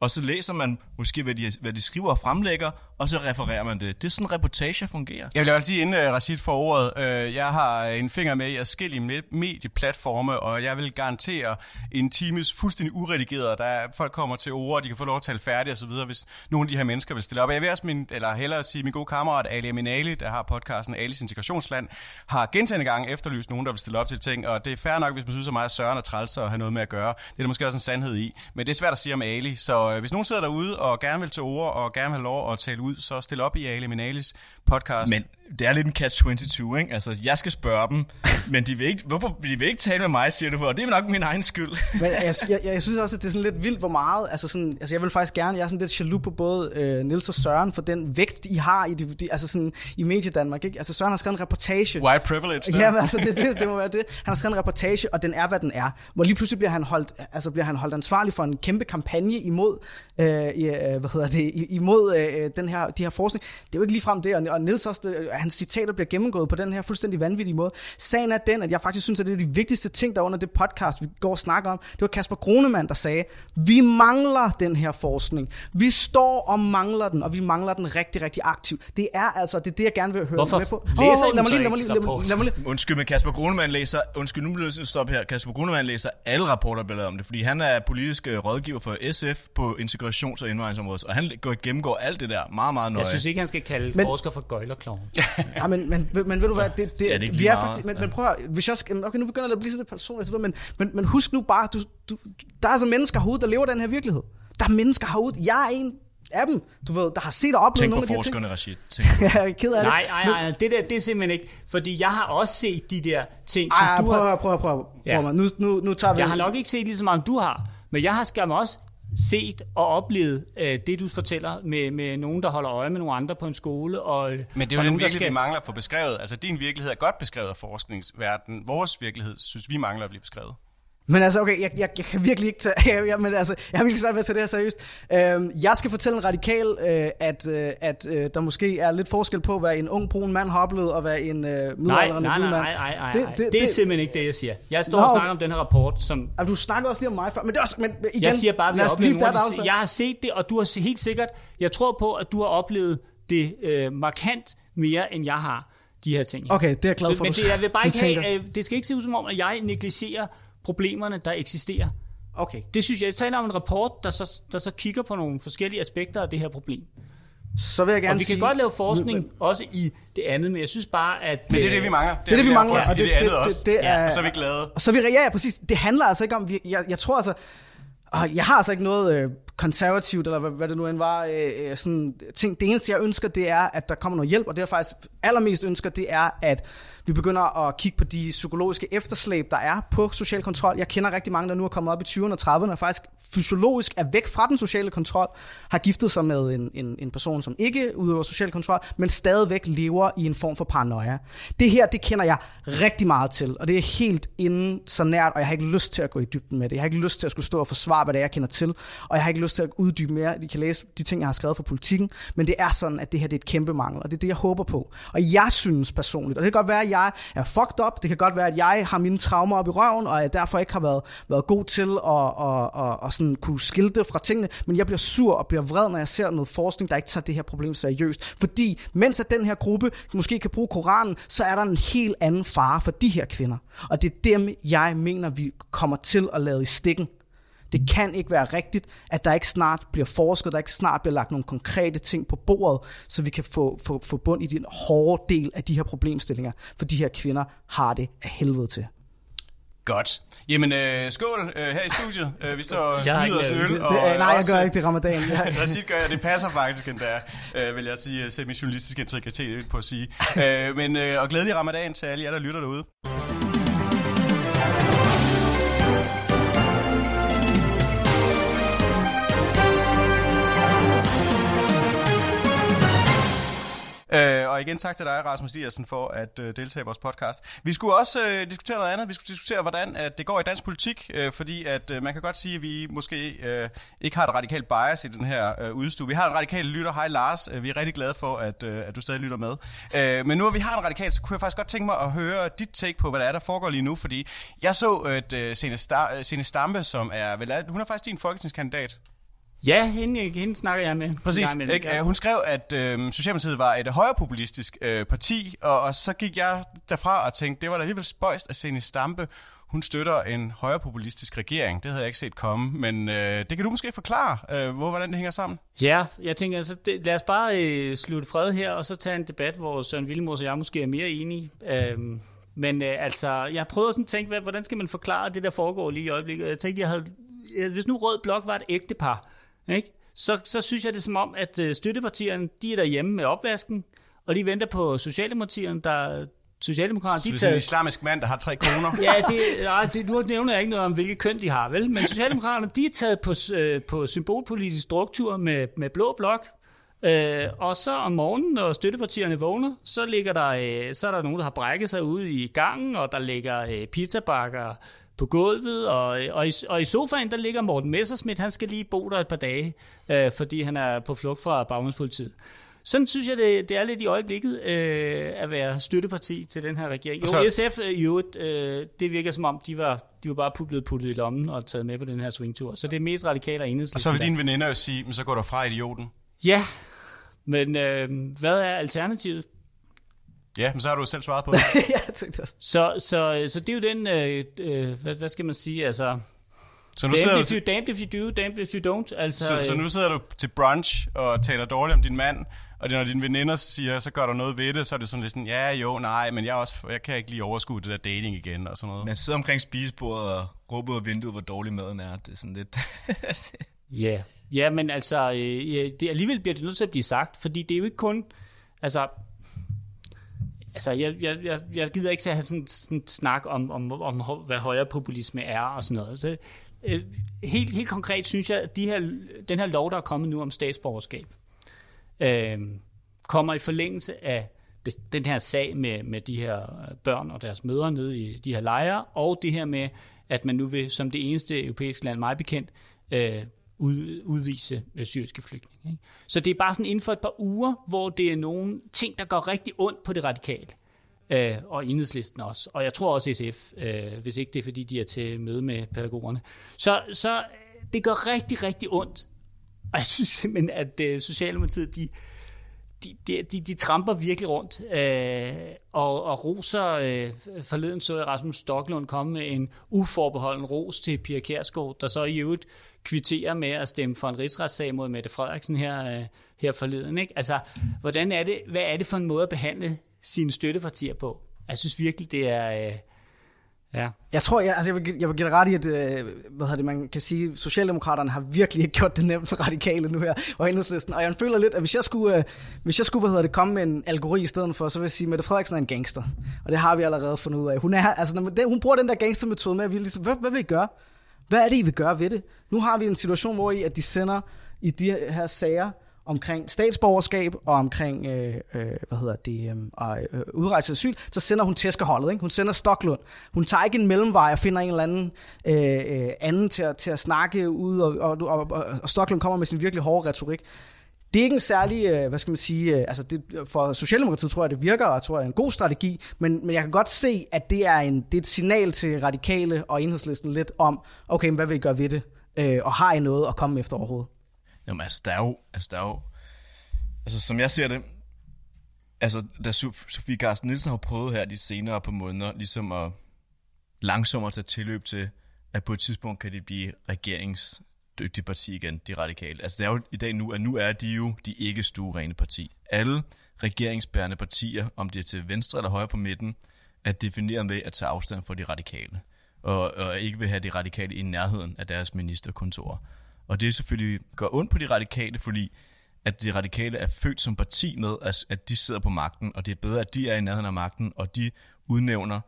og så læser man måske, hvad de, hvad de skriver og fremlægger, og så refererer man det. Det er sådan, reportage fungerer. Jeg vil også sige, inden uh, Rashid får ordet, øh, jeg har øh, en finger med i forskellige medieplatforme, og jeg vil garantere en times fuldstændig uredigeret, der folk kommer til ord, og de kan få lov at tale færdigt og så videre, hvis nogle af de her mennesker vil stille op. Og jeg vil også, min, eller hellere sige, min gode kammerat Ali Aminali, der har podcasten Alis Integrationsland, har gentagende gange efterlyst nogen, der vil stille op til ting, og det er fair nok, hvis man synes, at mig er Søren og træls at have noget med at gøre. Det er der måske også en sandhed i. Men det er svært at sige om Ali, så Øh, hvis nogen sidder derude og gerne vil til ord og gerne vil have lov at tale ud, så stil op i Ali Minalis podcast. Men det er lidt en catch-22, ikke? Altså, jeg skal spørge dem, men de vil ikke, hvorfor de vil ikke tale med mig, siger du for? Det er nok min egen skyld. men jeg, jeg, jeg, synes også, at det er sådan lidt vildt, hvor meget, altså sådan, altså jeg vil faktisk gerne, jeg er sådan lidt jaloux på både øh, Nils og Søren, for den vægt, I har i, de, de, altså sådan, i Mediedanmark, ikke? Altså Søren har skrevet en reportage. White privilege. Der. Ja, men, altså det, det, det, må være det. Han har skrevet en reportage, og den er, hvad den er. Hvor lige pludselig bliver han holdt, altså bliver han holdt ansvarlig for en kæmpe kampagne imod, øh, i, øh, hvad hedder det, imod øh, den her, de her forskning. Det er jo ikke ligefrem det, og, og Nils også, det, hans citater bliver gennemgået på den her fuldstændig vanvittige måde. Sagen er den, at jeg faktisk synes, at det er de vigtigste ting, der under det podcast, vi går og snakker om. Det var Kasper Grunemann, der sagde, vi mangler den her forskning. Vi står og mangler den, og vi mangler den rigtig, rigtig aktivt. Det er altså, det er det, jeg gerne vil høre Hvorfor med på. læser oh, lad mig lige, lad mig lige, lad mig, lad mig lige. Undskyld, men Kasper Grunemann læser, undskyld, nu bliver jeg stoppe her. Kasper Grunemann læser alle rapporter, om det, fordi han er politisk øh, rådgiver for SF på integrations- og indvejningsområdet, og han går gennemgår alt det der meget, meget nøje. Jeg synes ikke, han skal kalde men, forsker for gøjlerkloven. ja, men, men, men ved du hvad, det, det, Ja, det er vi er faktisk, men, men prøv at, hvis jeg skal, okay, nu begynder det at blive sådan lidt personligt, så men, men, men husk nu bare, du, du, der er altså mennesker herude, der lever den her virkelighed. Der er mennesker herude, jeg er en af dem, du ved, der har set og oplevet Tænk nogle af de her ting. forskerne, Rashid. Tænk på. jeg er ked af det. Nej, nej, nej, det der, det er simpelthen ikke. Fordi jeg har også set de der ting, som Ej, du prøv, har... prøv, at- prøv, prøv, Ja. prøv, ja. nu, nu, nu tager vi... Jeg har nok ikke set lige så meget, som du har. Men jeg har skam også set og oplevet øh, det, du fortæller med, med nogen, der holder øje med nogle andre på en skole. Og, Men det er jo den der virkelighed, vi mangler at få beskrevet. Altså, din virkelighed er godt beskrevet af forskningsverdenen. Vores virkelighed synes vi mangler at blive beskrevet. Men altså, okay, jeg, jeg, jeg kan virkelig ikke tage... Jeg, jeg, men altså, jeg har virkelig svært ved at tage det her seriøst. Øhm, jeg skal fortælle en radikal, øh, at, øh, at øh, der måske er lidt forskel på, hvad en ung brun mand har oplevet, og hvad en øh, Nej, middelaldrende nej, nej, mand. nej, nej, nej. Det- Det, det- det, er simpelthen ikke det, jeg siger. Jeg står Nå, og snakker om den her rapport, som Altså, du snakker også lige om mig før, men det er også... Men igen, Jeg siger bare, at vi har oplevet. Jeg har set det, og du har helt sikkert... Jeg tror på, at du har oplevet det øh, markant mere, end jeg har, de her ting. Okay, det er jeg glad Så, for, men du det, jeg vil bare ikke have, øh, det skal ikke se ud som om, at jeg negligerer problemerne, der eksisterer. Okay, Det synes jeg, jeg taler om en rapport, der så, der så kigger på nogle forskellige aspekter af det her problem. så vil jeg gerne Og vi sige... kan godt lave forskning Men- også i det andet, men jeg synes bare, at... Men det er øh, det, vi mangler. Det er det, vi mangler, og det, det, det, det, det, er... Og så er vi glade. Og så er vi, ja, ja, præcis. Det handler altså ikke om, vi- jeg, jeg tror altså, og jeg har altså ikke noget øh, konservativt, eller hvad, hvad det nu end var, øh, øh, sådan ting. Det eneste, jeg ønsker, det er, at der kommer noget hjælp, og det jeg faktisk allermest ønsker, det er, at vi begynder at kigge på de psykologiske efterslæb, der er på social kontrol. Jeg kender rigtig mange, der nu er kommet op i 20'erne og 30'erne, og faktisk fysiologisk er væk fra den sociale kontrol, har giftet sig med en, en, en person, som ikke udøver social kontrol, men stadigvæk lever i en form for paranoia. Det her, det kender jeg rigtig meget til, og det er helt inden så nært, og jeg har ikke lyst til at gå i dybden med det. Jeg har ikke lyst til at skulle stå og forsvare, hvad det er, jeg kender til, og jeg har ikke lyst til at uddybe mere. I kan læse de ting, jeg har skrevet for politikken, men det er sådan, at det her det er et kæmpe mangel, og det er det, jeg håber på. Og jeg synes personligt, og det kan godt være, at jeg er fucked up, det kan godt være, at jeg har mine traumer op i røven, og jeg derfor ikke har været, været god til at, at, at, at sådan kunne skilte fra tingene, men jeg bliver sur og bliver vred, når jeg ser noget forskning, der ikke tager det her problem seriøst. Fordi mens at den her gruppe måske kan bruge Koranen, så er der en helt anden fare for de her kvinder. Og det er dem, jeg mener, vi kommer til at lade i stikken. Det kan ikke være rigtigt, at der ikke snart bliver forsket, der ikke snart bliver lagt nogle konkrete ting på bordet, så vi kan få, få, få bund i den hårde del af de her problemstillinger, for de her kvinder har det af helvede til. Godt. Jamen, øh, skål øh, her i studiet. Øh, vi står Jeg og nyder os øl. Det, det, og, nej, øh, jeg også, gør ikke det ramadan. Jeg, Rashid gør jeg, det passer faktisk endda, øh, vil jeg sige, sætte min journalistiske integritet på at sige. Øh, men, øh, og glædelig ramadan til alle jer, der lytter derude. Øh, og igen tak til dig, Rasmus Diersen, for at øh, deltage i vores podcast. Vi skulle også øh, diskutere noget andet. Vi skulle diskutere, hvordan at det går i dansk politik, øh, fordi at øh, man kan godt sige, at vi måske øh, ikke har et radikalt bias i den her øh, udstue. Vi har en radikal lytter. Hej Lars, øh, vi er rigtig glade for, at, øh, at du stadig lytter med. Øh, men nu, hvor vi har en radikal, så kunne jeg faktisk godt tænke mig at høre dit take på, hvad der er, der foregår lige nu, fordi jeg så, at øh, Sene, Sene Stampe, som er, vel, hun er faktisk din folketingskandidat. Ja, hende, hende snakker jeg med. Præcis. en gang imellem. Ikke? Hun skrev, at øh, Socialdemokratiet var et højrepopulistisk øh, parti, og, og så gik jeg derfra og tænkte, det var da alligevel spøjst at Sene Stampe, hun støtter en højrepopulistisk regering. Det havde jeg ikke set komme, men øh, det kan du måske forklare, øh, hvor, hvordan det hænger sammen. Ja, jeg tænker, altså, det, lad os bare øh, slutte fred her, og så tage en debat, hvor Søren Villemors og jeg måske er mere enige. Øhm, men øh, altså, jeg prøvede sådan at tænke, hvordan skal man forklare det, der foregår lige i øjeblikket? Jeg tænkte, jeg havde, hvis nu Rød Blok var et ægtepar, ikke? Så, så synes jeg det er som om, at øh, støttepartierne, de er derhjemme med opvasken, og de venter på Socialdemokratierne, der Socialdemokraterne, Så de det er en tager... islamisk mand, der har tre koner. Ja, det, nej, det, nu nævner jeg ikke noget om, hvilket køn de har, vel? Men Socialdemokraterne, de er taget på, øh, på symbolpolitisk struktur med, med blå blok. Øh, og så om morgenen, når støttepartierne vågner, så, ligger der, øh, så er der nogen, der har brækket sig ude i gangen, og der ligger øh, pizzabakker på gulvet, og, og, i, og i sofaen, der ligger Morten Messerschmidt, han skal lige bo der et par dage, øh, fordi han er på flugt fra bagmandspolitiet. Sådan synes jeg, det, det er lidt i øjeblikket øh, at være støtteparti til den her regering. Jo, Og så... SF øh, i øvrigt, øh, det virker som om, de var, de var bare blevet puttet i lommen og taget med på den her swingtur. Så det er mest radikale og. Og så vil der- dine veninder jo sige, men så går du fra idioten. Ja, men øh, hvad er alternativet? Ja, men så har du jo selv svaret på det. ja, jeg tænkte også. Så, så, så det er jo den, øh, øh, hvad, hvad skal man sige, altså, Så nu, sidder damned du if, you, damned if you do, damned if you don't. Altså, så, så øh, nu sidder du til brunch og taler dårligt om din mand, og det, når dine veninder siger, så gør du noget ved det, så er det sådan lidt sådan, ja jo, nej, men jeg, også, jeg kan ikke lige overskue det der dating igen og sådan noget. Man sidder omkring spisebordet og råber ud af vinduet, hvor dårlig maden er. Det er sådan lidt... Ja, ja men altså, øh, det, alligevel bliver det nødt til at blive sagt, fordi det er jo ikke kun, altså, altså jeg, jeg, jeg, jeg gider ikke til at have sådan sådan en snak om, om, om, hvad højre populisme er og sådan noget. Så, øh, helt, helt konkret synes jeg, at de her, den her lov, der er kommet nu om statsborgerskab, øh, kommer i forlængelse af det- den her sag med, med de her børn og deres mødre nede i de her lejre, og det her med, at man nu vil, som det eneste europæiske land, meget bekendt, øh, ud, udvise øh, syriske flygtninge. Ikke? Så det er bare sådan inden for et par uger, hvor det er nogle ting, der går rigtig ondt på det radikale. Øh, og enhedslisten også. Og jeg tror også SF, øh, hvis ikke det er, fordi de er til møde med pædagogerne. Så, så øh, det gør rigtig, rigtig ondt. Og jeg synes simpelthen, at øh, Socialdemokratiet, de, de, de, de, de tramper virkelig rundt, øh, og, og roser, øh, forleden så jeg Rasmus Stocklund komme med en uforbeholden ros til Pia Kærsgaard, der så i øvrigt kvitterer med at stemme for en rigsretssag mod Mette Frederiksen her, øh, her forleden. Ikke? Altså, hvordan er det, hvad er det for en måde at behandle sine støttepartier på? Jeg synes virkelig, det er... Øh, ja. Jeg tror, jeg, altså jeg, vil, jeg vil give dig ret i, at øh, hvad hedder det, man kan sige, Socialdemokraterne har virkelig ikke gjort det nemt for radikale nu her, og enhedslisten. Og jeg føler lidt, at hvis jeg skulle, øh, hvis jeg skulle hvad hedder det, komme med en algori i stedet for, så vil jeg sige, at Mette Frederiksen er en gangster. Og det har vi allerede fundet ud af. Hun, er, altså, når man, den, hun bruger den der gangstermetode med, at vi ligesom, hvad, hvad vil I gøre? Hvad er det, I vil gøre ved det? Nu har vi en situation, hvor I, at de sender i de her sager omkring statsborgerskab og omkring øh, øh, hvad hedder det, øh, øh, udrejse asyl, så sender hun tæskeholdet. Ikke? Hun sender Stoklund. Hun tager ikke en mellemvej og finder en eller anden øh, øh, anden til at, til at snakke ud, og, og, og, og, og Stoklund kommer med sin virkelig hårde retorik. Det er ikke en særlig, øh, hvad skal man sige, øh, altså det, for Socialdemokratiet tror jeg, det virker, og jeg tror, det er en god strategi, men, men jeg kan godt se, at det er, en, det er et signal til radikale og enhedslisten lidt om, okay, men hvad vil I gøre ved det? Øh, og har I noget at komme efter overhovedet? Jamen altså, der er jo, altså, der er jo, altså som jeg ser det, altså da Sofie Carsten Nielsen har prøvet her de senere på måneder, ligesom at langsommere tage tilløb til, at på et tidspunkt kan det blive regerings dygtigt parti igen, de radikale. Altså det er jo i dag nu, at nu er de jo de ikke stuerene parti. Alle regeringsbærende partier, om det er til venstre eller højre på midten, er defineret ved at tage afstand fra de radikale. Og, og ikke vil have de radikale i nærheden af deres ministerkontor. Og det er selvfølgelig gør ondt på de radikale, fordi at de radikale er født som parti med, at, at de sidder på magten, og det er bedre, at de er i nærheden af magten, og de udnævner,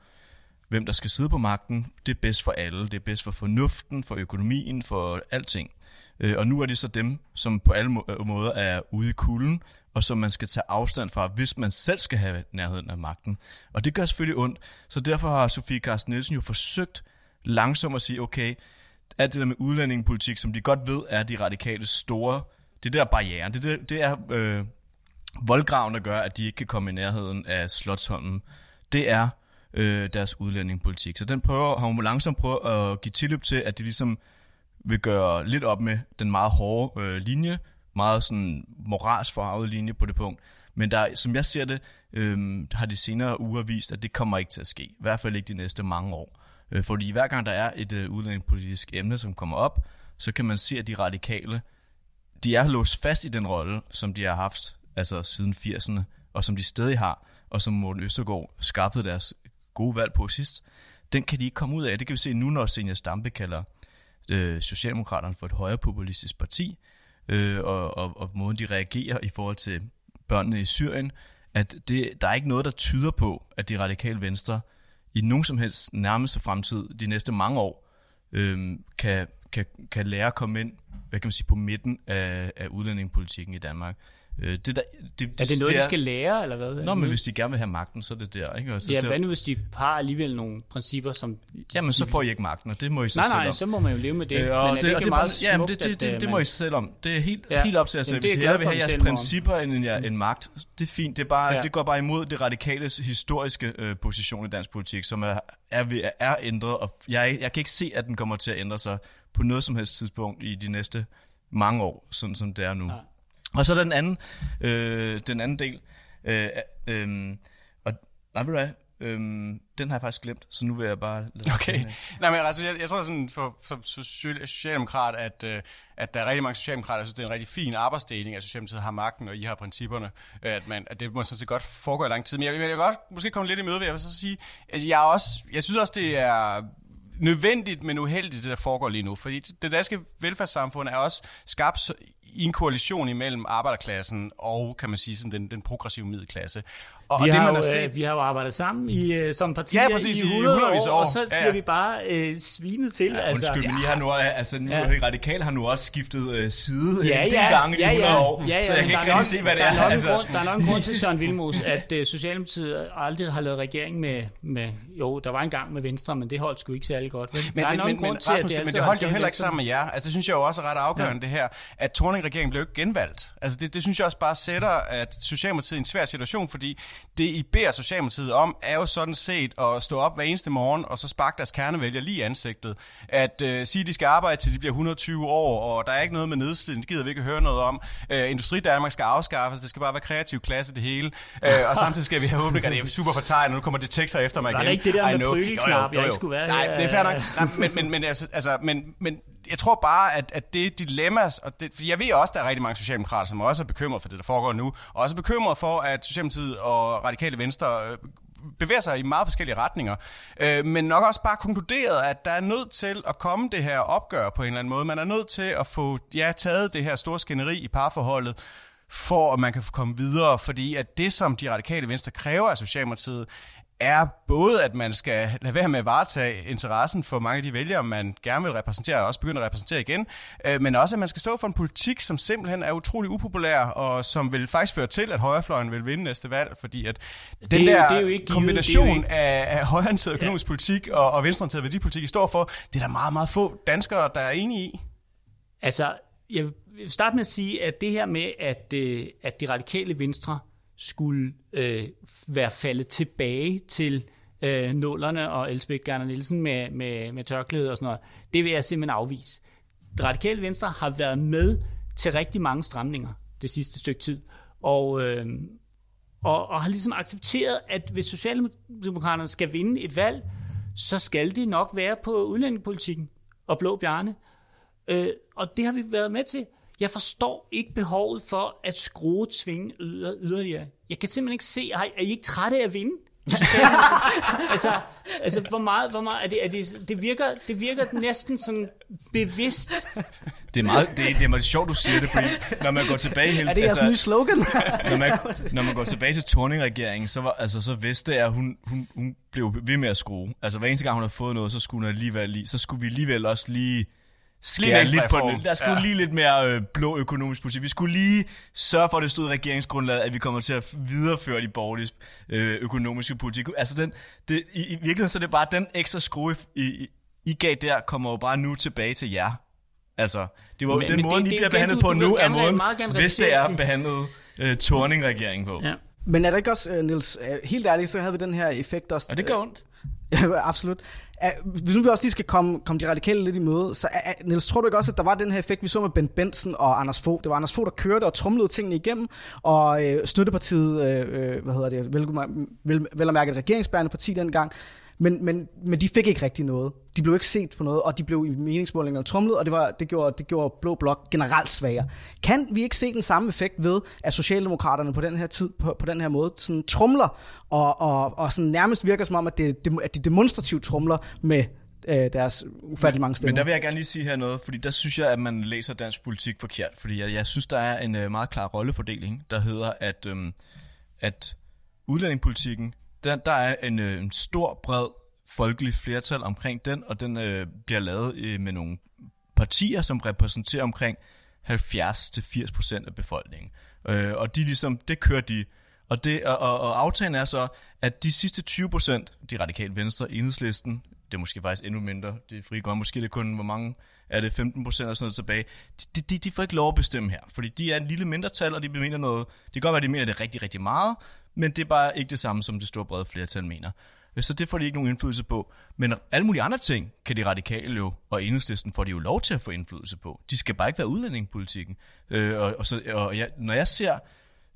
hvem der skal sidde på magten. Det er bedst for alle. Det er bedst for fornuften, for økonomien, for alting. Øh, og nu er det så dem, som på alle må- øh, måder er ude i kulden, og som man skal tage afstand fra, hvis man selv skal have nærheden af magten. Og det gør selvfølgelig ondt. Så derfor har Sofie Carsten Nielsen jo forsøgt langsomt at sige, okay, alt det der med udlændingepolitik, som de godt ved, er de radikale store, det der barriere, det, det, det er øh, voldgraven, der gør, at de ikke kan komme i nærheden af Slottholmen. Det er øh, deres udlændingepolitik. Så den prøver, har hun langsomt prøvet at give tilløb til, at det ligesom vil gøre lidt op med den meget hårde øh, linje, meget sådan moralsk forarvet linje på det punkt. Men der, som jeg ser det, øh, har de senere uger vist, at det kommer ikke til at ske. I hvert fald ikke de næste mange år. Øh, fordi hver gang der er et øh, udlændingepolitisk emne, som kommer op, så kan man se, at de radikale, de er låst fast i den rolle, som de har haft altså siden 80'erne, og som de stadig har, og som Morten Østergaard skaffede deres gode valg på sidst. Den kan de ikke komme ud af. Det kan vi se nu, når Senior Stampe kalder øh, Socialdemokraterne for et højere populistisk parti, øh, og, og, og måden de reagerer i forhold til børnene i Syrien, at det, der er ikke noget, der tyder på, at de radikale venstre i nogen som helst nærmeste fremtid, de næste mange år, øh, kan, kan, kan lære at komme ind hvad kan man sige, på midten af, af udlændingepolitikken i Danmark. Øh, det der, det, det, er det noget, det er, de skal lære, eller hvad? Nå, men hvis de gerne vil have magten, så er det der, ikke? Altså, ja, hvad nu hvis de har alligevel nogle principper, som... Jamen, så får I ikke magten, og det må I så nej, selv Nej, nej, så må man jo leve med det. Øh, og men det, er det, det meget ja, men det, det, det, det, må I selv om. Det er helt, ja. helt op til jer selv. Hvis I hellere vil have jeres principper end en, en magt, det er fint. Det, er bare, ja. det går bare imod det radikale historiske øh, position i dansk politik, som er, er, er ændret, og jeg, jeg kan ikke se, at den kommer til at ændre sig på noget som helst tidspunkt i de næste mange år, sådan som det er nu. Ja. Og så den anden, øh, den anden del, øh, øh, og nej, ved du hvad, Øhm, den har jeg faktisk glemt, så nu vil jeg bare... Okay. Nej, men altså, jeg, jeg tror sådan, for, som socialdemokrat, at, øh, at der er rigtig mange socialdemokrater, der synes, det er en rigtig fin arbejdsdeling, at Socialdemokratiet har magten, og I har principperne. Øh, at, man, at det må sådan set godt foregå i lang tid. Men jeg, jeg vil godt måske komme lidt i møde ved, jeg vil så sige, at jeg, også, jeg synes også, det er nødvendigt, men uheldigt, det der foregår lige nu. Fordi det danske velfærdssamfund er også skabt i en koalition imellem arbejderklassen og, kan man sige, sådan den, den progressive middelklasse. Og, vi, og det, har man jo, set... Øh, vi har jo arbejdet sammen i, uh, som partier ja, præcis, i 100 i år, år, og så ja, ja. bliver vi bare uh, svinet til. Ja, altså. Undskyld, men I har nu, altså, nu ja. Radikal har nu også skiftet uh, side ja, en del ja, gange ja, i 100 ja, år, ja, ja, så jeg kan ikke rigtig se, hvad det er. Der er, altså. grund, der er nok en grund til, Søren Vilmos, at uh, Socialdemokratiet aldrig har lavet regering med, med, jo, der var en gang med Venstre, men det holdt sgu ikke særlig godt. Men, der er nok en grund til, at det Men det holdt jo heller ikke sammen med jer. Altså, det synes jeg jo også er ret afgørende, det her, at Torning-regeringen blev ikke genvalgt. Altså, det, det synes jeg også bare sætter, at Socialdemokratiet i en svær situation, fordi det I beder Socialdemokratiet om, er jo sådan set at stå op hver eneste morgen, og så sparke deres kernevælger lige i ansigtet. At øh, sige, at de skal arbejde til de bliver 120 år, og der er ikke noget med nedslidning, det gider vi ikke høre noget om. Øh, Industri Danmark skal afskaffes, det skal bare være kreativ klasse det hele. Øh, og samtidig skal vi have åbnet, det er super for tegn, nu kommer detektor efter mig igen. Var det ikke det der med prygelknap, jeg ikke skulle være Nej, det er fair nok. Nej, men, men, men, altså, altså, men, men jeg tror bare, at, at det dilemmas, og det, jeg ved også, at der er rigtig mange socialdemokrater, som også er bekymret for det, der foregår nu, og også er bekymret for, at Socialdemokratiet og Radikale Venstre øh, bevæger sig i meget forskellige retninger, øh, men nok også bare konkluderet, at der er nødt til at komme det her opgør på en eller anden måde. Man er nødt til at få ja, taget det her store skænderi i parforholdet, for at man kan komme videre, fordi at det, som de radikale venstre kræver af Socialdemokratiet, er både, at man skal lade være med at varetage interessen for mange af de vælgere, man gerne vil repræsentere, og også begynde at repræsentere igen, øh, men også, at man skal stå for en politik, som simpelthen er utrolig upopulær, og som vil faktisk føre til, at højrefløjen vil vinde næste valg, fordi at den det er, der det er jo ikke kombination givet, af, af højreorienteret økonomisk ja. politik og, og venstreorienteret værdipolitik, I står for, det er der meget, meget få danskere, der er enige i. Altså, jeg vil starte med at sige, at det her med, at, øh, at de radikale venstre skulle øh, være faldet tilbage til øh, nullerne og Elsbeth Gerner Nielsen med, med, med tørklæde og sådan noget, det vil jeg simpelthen afvise. Det radikale venstre har været med til rigtig mange stramninger det sidste stykke tid, og, øh, og, og har ligesom accepteret, at hvis Socialdemokraterne skal vinde et valg, så skal de nok være på udlændingepolitikken og blå bjarne. Øh, og det har vi været med til. Jeg forstår ikke behovet for at skrue tvinge yder, yderligere. Jeg kan simpelthen ikke se, er I ikke trætte af at vinde? altså, altså, hvor meget, hvor meget er det, er det, det, virker, det virker næsten sådan bevidst. Det er meget, det, det er meget sjovt, du siger det, fordi når man går tilbage... Helt, er det jeres altså, nye slogan? når, man, når man går tilbage til Torning-regeringen, så, var, altså, så vidste jeg, at hun, hun, hun blev ved med at skrue. Altså hver eneste gang, hun har fået noget, så skulle, hun alligevel lige, så skulle vi alligevel også lige skære lidt på den. Der skulle ja. lige lidt mere øh, blå økonomisk politik. Vi skulle lige sørge for, at det stod i regeringsgrundlaget, at vi kommer til at videreføre de borgerlige øh, økonomiske politik. Altså den, det, i, i virkeligheden så er det bare den ekstra skrue, I, I, I gav der, kommer jo bare nu tilbage til jer. Altså, det var men, den måde, I bliver behandlet på nu, er måden, hvis det er behandlet øh, Torning-regeringen på. Ja. Men er det ikke også, Niels, uh, helt ærligt, så havde vi den her effekt også... Og det gør ondt. Absolut. Hvis nu vi også lige skal komme, komme de radikale lidt i møde, så Niels, tror du ikke også, at der var den her effekt, vi så med Ben Benson og Anders Fogh? Det var Anders Fogh, der kørte og trumlede tingene igennem, og øh, støttepartiet, øh, øh hvad hedder det, vel, vel, vel at mærke et regeringsbærende parti dengang, men, men, men de fik ikke rigtig noget. De blev ikke set på noget, og de blev i meningsmålingerne trumlet, og det, var, det, gjorde, det gjorde Blå Blok generelt svagere. Kan vi ikke se den samme effekt ved, at Socialdemokraterne på den her tid, på, på den her måde, sådan trumler, og, og, og sådan nærmest virker som om, at, det, at de demonstrativt trumler med øh, deres ufattelig mange stemmer. Men der vil jeg gerne lige sige her noget, fordi der synes jeg, at man læser dansk politik forkert. Fordi jeg, jeg synes, der er en øh, meget klar rollefordeling, der hedder, at, øh, at udlændingepolitikken der, der er en, øh, en stor, bred folkelig flertal omkring den, og den øh, bliver lavet øh, med nogle partier, som repræsenterer omkring 70-80% af befolkningen. Øh, og de ligesom, det kører de. Og, det, og, og, og aftalen er så, at de sidste 20%, de radikale venstre, enhedslisten, det er måske faktisk endnu mindre, det er fri grøn, måske det er kun, hvor mange er det 15 procent eller sådan noget tilbage. De, de, de får ikke lov at bestemme her, fordi de er en lille mindretal, og de mener noget, det kan godt være, at de mener det rigtig, rigtig meget, men det er bare ikke det samme, som det store brede flertal mener. Så det får de ikke nogen indflydelse på. Men alle mulige andre ting kan de radikale jo, og enhedslisten får de jo lov til at få indflydelse på. De skal bare ikke være udlændingepolitikken. Øh, og, og, så, og jeg, når jeg ser